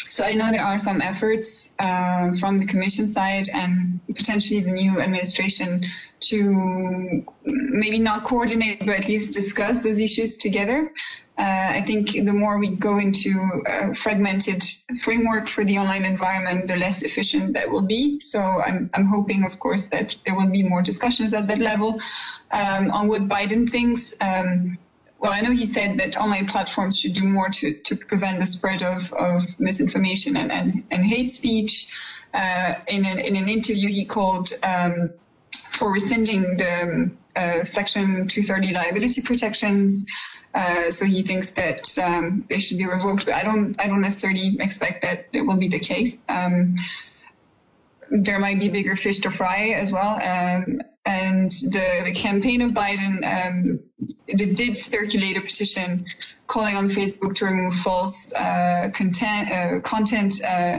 So I know there are some efforts uh, from the Commission side and potentially the new administration to maybe not coordinate, but at least discuss those issues together. Uh, I think the more we go into a fragmented framework for the online environment, the less efficient that will be. So I'm, I'm hoping, of course, that there will be more discussions at that level. Um, on what Biden thinks, um, well, I know he said that online platforms should do more to, to prevent the spread of, of misinformation and, and, and hate speech. Uh, in, an, in an interview, he called um, for rescinding the uh, Section 230 liability protections. Uh, so he thinks that um, they should be revoked, but I don't. I don't necessarily expect that it will be the case. Um, there might be bigger fish to fry as well. Um, and the, the campaign of Biden um, did circulate a petition calling on Facebook to remove false uh, content, uh, content uh,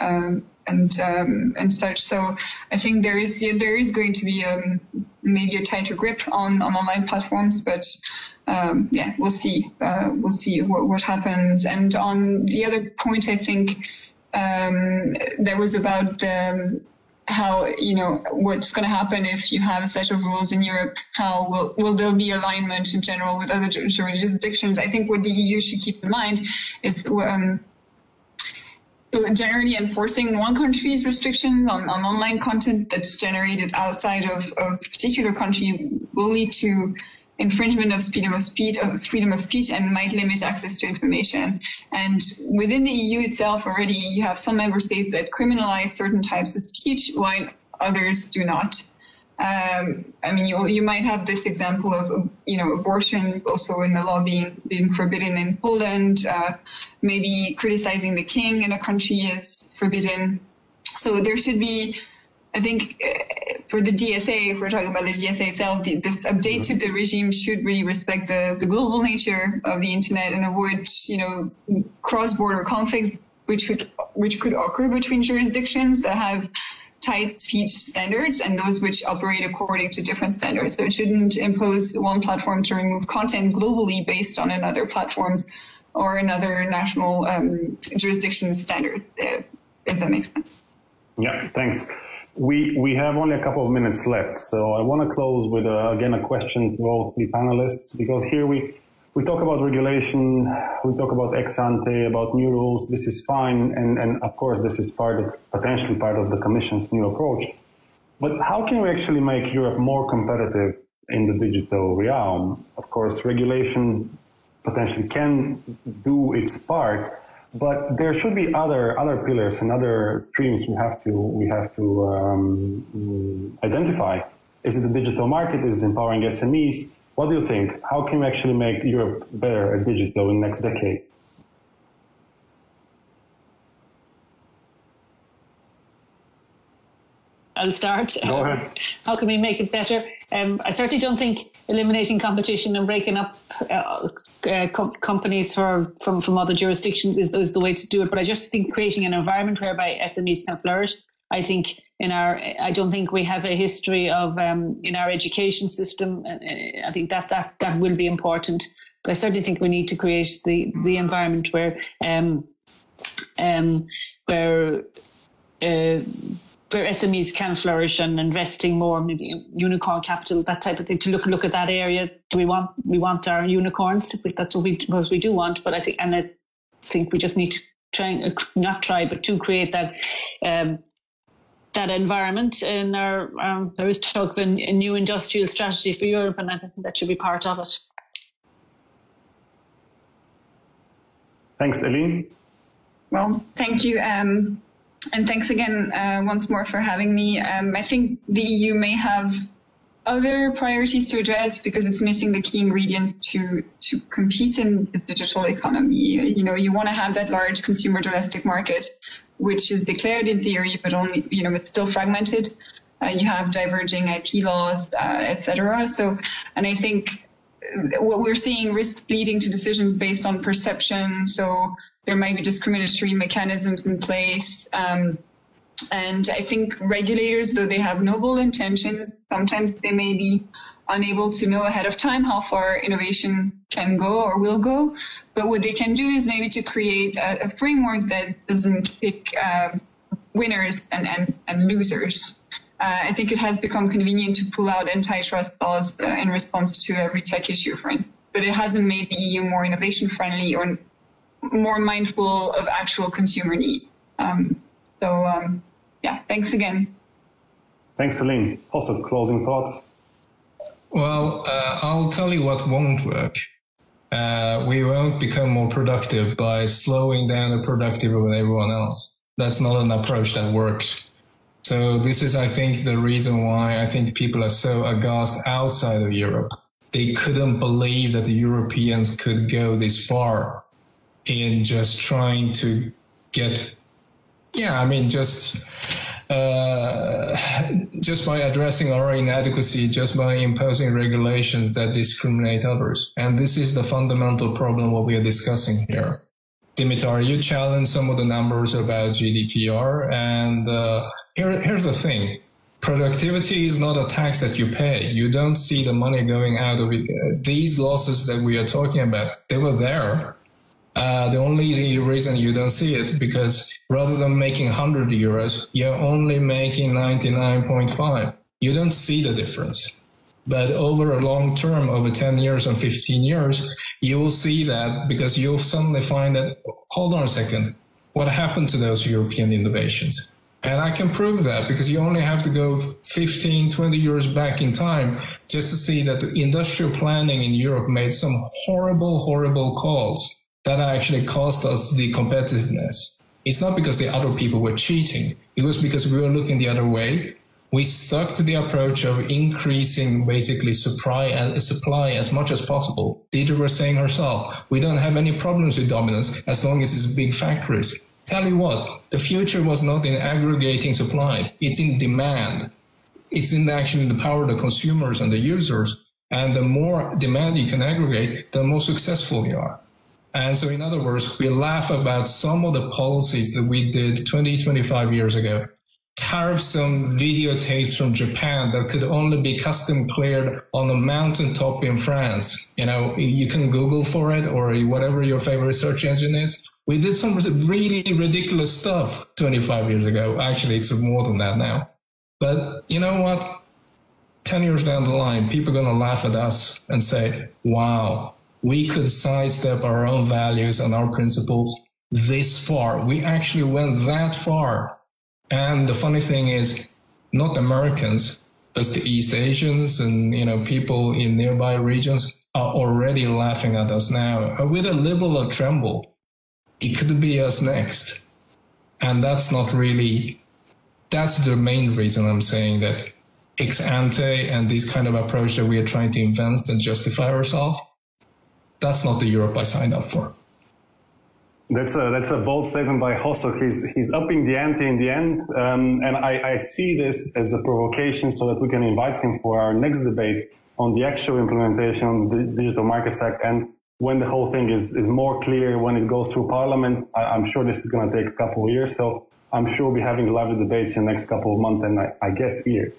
um, and um, and such. So I think there is yeah, there is going to be um, maybe a tighter grip on, on online platforms, but um, yeah, we'll see. Uh, we'll see what, what happens. And on the other point, I think um, that was about the, how you know what's going to happen if you have a set of rules in Europe. How will will there be alignment in general with other jurisdictions? I think what the EU should keep in mind is. Um, generally enforcing one country's restrictions on, on online content that's generated outside of, of a particular country will lead to infringement of freedom of speech, of freedom of speech, and might limit access to information. And within the EU itself, already you have some member states that criminalize certain types of speech, while others do not. Um, I mean, you, you might have this example of, you know, abortion also in the law being, being forbidden in Poland. Uh, maybe criticizing the king in a country is forbidden. So there should be I think uh, for the DSA, if we're talking about the DSA itself, the, this update to the regime should really respect the, the global nature of the internet and avoid, you know, cross-border conflicts which could which could occur between jurisdictions that have tight speech standards and those which operate according to different standards. So it shouldn't impose one platform to remove content globally based on another platform's or another national um, jurisdiction standard, if that makes sense. Yeah, thanks. We, we have only a couple of minutes left, so I want to close with, uh, again, a question to all three panelists, because here we, we talk about regulation, we talk about ex ante, about new rules. This is fine, and, and of course, this is part of, potentially part of the Commission's new approach. But how can we actually make Europe more competitive in the digital realm? Of course, regulation potentially can do its part, but there should be other other pillars and other streams we have to we have to um, identify. Is it the digital market? Is it empowering SMEs? What do you think? How can we actually make Europe better at digital in the next decade? I'll start. Go ahead. How can we make it better? Um, I certainly don't think eliminating competition and breaking up uh, uh, com- companies for, from, from other jurisdictions is, is, the way to do it. But I just think creating an environment whereby SMEs can flourish. I think in our, I don't think we have a history of um, in our education system. Uh, I think that that that will be important. But I certainly think we need to create the the environment where um, um, where uh, where SMEs can flourish and investing more, maybe unicorn capital, that type of thing, to look look at that area. Do we want we want our unicorns? That's what we what we do want. But I think and I think we just need to try not try, but to create that um, that environment. And our um, there is talk of a, a new industrial strategy for Europe, and I think that should be part of it. Thanks, Eline. Well, thank you. Um, and thanks again uh, once more for having me. Um, I think the EU may have other priorities to address because it's missing the key ingredients to to compete in the digital economy. You know, you want to have that large consumer domestic market, which is declared in theory, but only you know it's still fragmented. Uh, you have diverging IP laws, uh, etc. So, and I think what we're seeing risks leading to decisions based on perception. So there might be discriminatory mechanisms in place. Um, and I think regulators, though they have noble intentions, sometimes they may be unable to know ahead of time how far innovation can go or will go. But what they can do is maybe to create a, a framework that doesn't pick uh, winners and, and, and losers. Uh, I think it has become convenient to pull out antitrust laws uh, in response to every tech issue, for instance, but it hasn't made the EU more innovation friendly or more mindful of actual consumer need. Um, so, um, yeah, thanks again. Thanks, Eline. Also, closing thoughts? Well, uh, I'll tell you what won't work. Uh, we won't become more productive by slowing down the productivity of everyone else. That's not an approach that works. So this is, I think, the reason why I think people are so aghast outside of Europe. They couldn't believe that the Europeans could go this far in just trying to get, yeah, I mean, just uh, just by addressing our inadequacy, just by imposing regulations that discriminate others. And this is the fundamental problem what we are discussing here. Dimitar, you challenged some of the numbers about GDPR, and uh, here, here's the thing. Productivity is not a tax that you pay. You don't see the money going out of it. These losses that we are talking about, they were there uh, the only reason you don't see it because rather than making 100 euros, you're only making 99.5. You don't see the difference. But over a long term, over 10 years and 15 years, you will see that because you'll suddenly find that, hold on a second, what happened to those European innovations? And I can prove that because you only have to go 15, 20 years back in time just to see that the industrial planning in Europe made some horrible, horrible calls that actually cost us the competitiveness. It's not because the other people were cheating. It was because we were looking the other way. We stuck to the approach of increasing basically supply and supply as much as possible. Deirdre was saying herself, we don't have any problems with dominance as long as it's big factories. Tell you what, the future was not in aggregating supply. It's in demand. It's in actually the power of the consumers and the users. And the more demand you can aggregate, the more successful you are. And so, in other words, we laugh about some of the policies that we did 20, 25 years ago. Tariff some videotapes from Japan that could only be custom cleared on a mountaintop in France. You know, you can Google for it or whatever your favorite search engine is. We did some really ridiculous stuff 25 years ago. Actually, it's more than that now. But you know what? 10 years down the line, people are going to laugh at us and say, wow, we could sidestep our own values and our principles this far. We actually went that far. And the funny thing is, not Americans, but the East Asians and you know people in nearby regions are already laughing at us now with a little tremble. It could be us next, and that's not really. That's the main reason I'm saying that ex ante and this kind of approach that we are trying to invent and justify ourselves that's not the Europe I signed up for. That's a that's a bold statement by Hosuk. He's he's upping the ante in the end, um, and I, I see this as a provocation so that we can invite him for our next debate on the actual implementation of the Digital Markets Act and when the whole thing is is more clear when it goes through Parliament. I, am sure this is going to take a couple of years, so I'm sure we'll be having lively debates in the next couple of months and I, I guess years.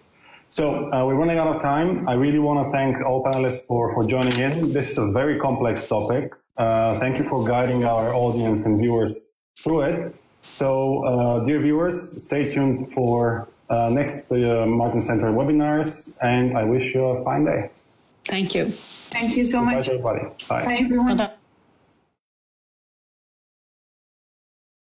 So uh, we're running out of time. I really want to thank all panelists for, for joining in. This is a very complex topic. Uh, thank you for guiding our audience and viewers through it. So, uh, dear viewers, stay tuned for uh, next uh, Martens Centre webinars, and I wish you a fine day. Thank you. Thank you so much. Bye, everybody. Bye, Bye everyone. Bye-bye.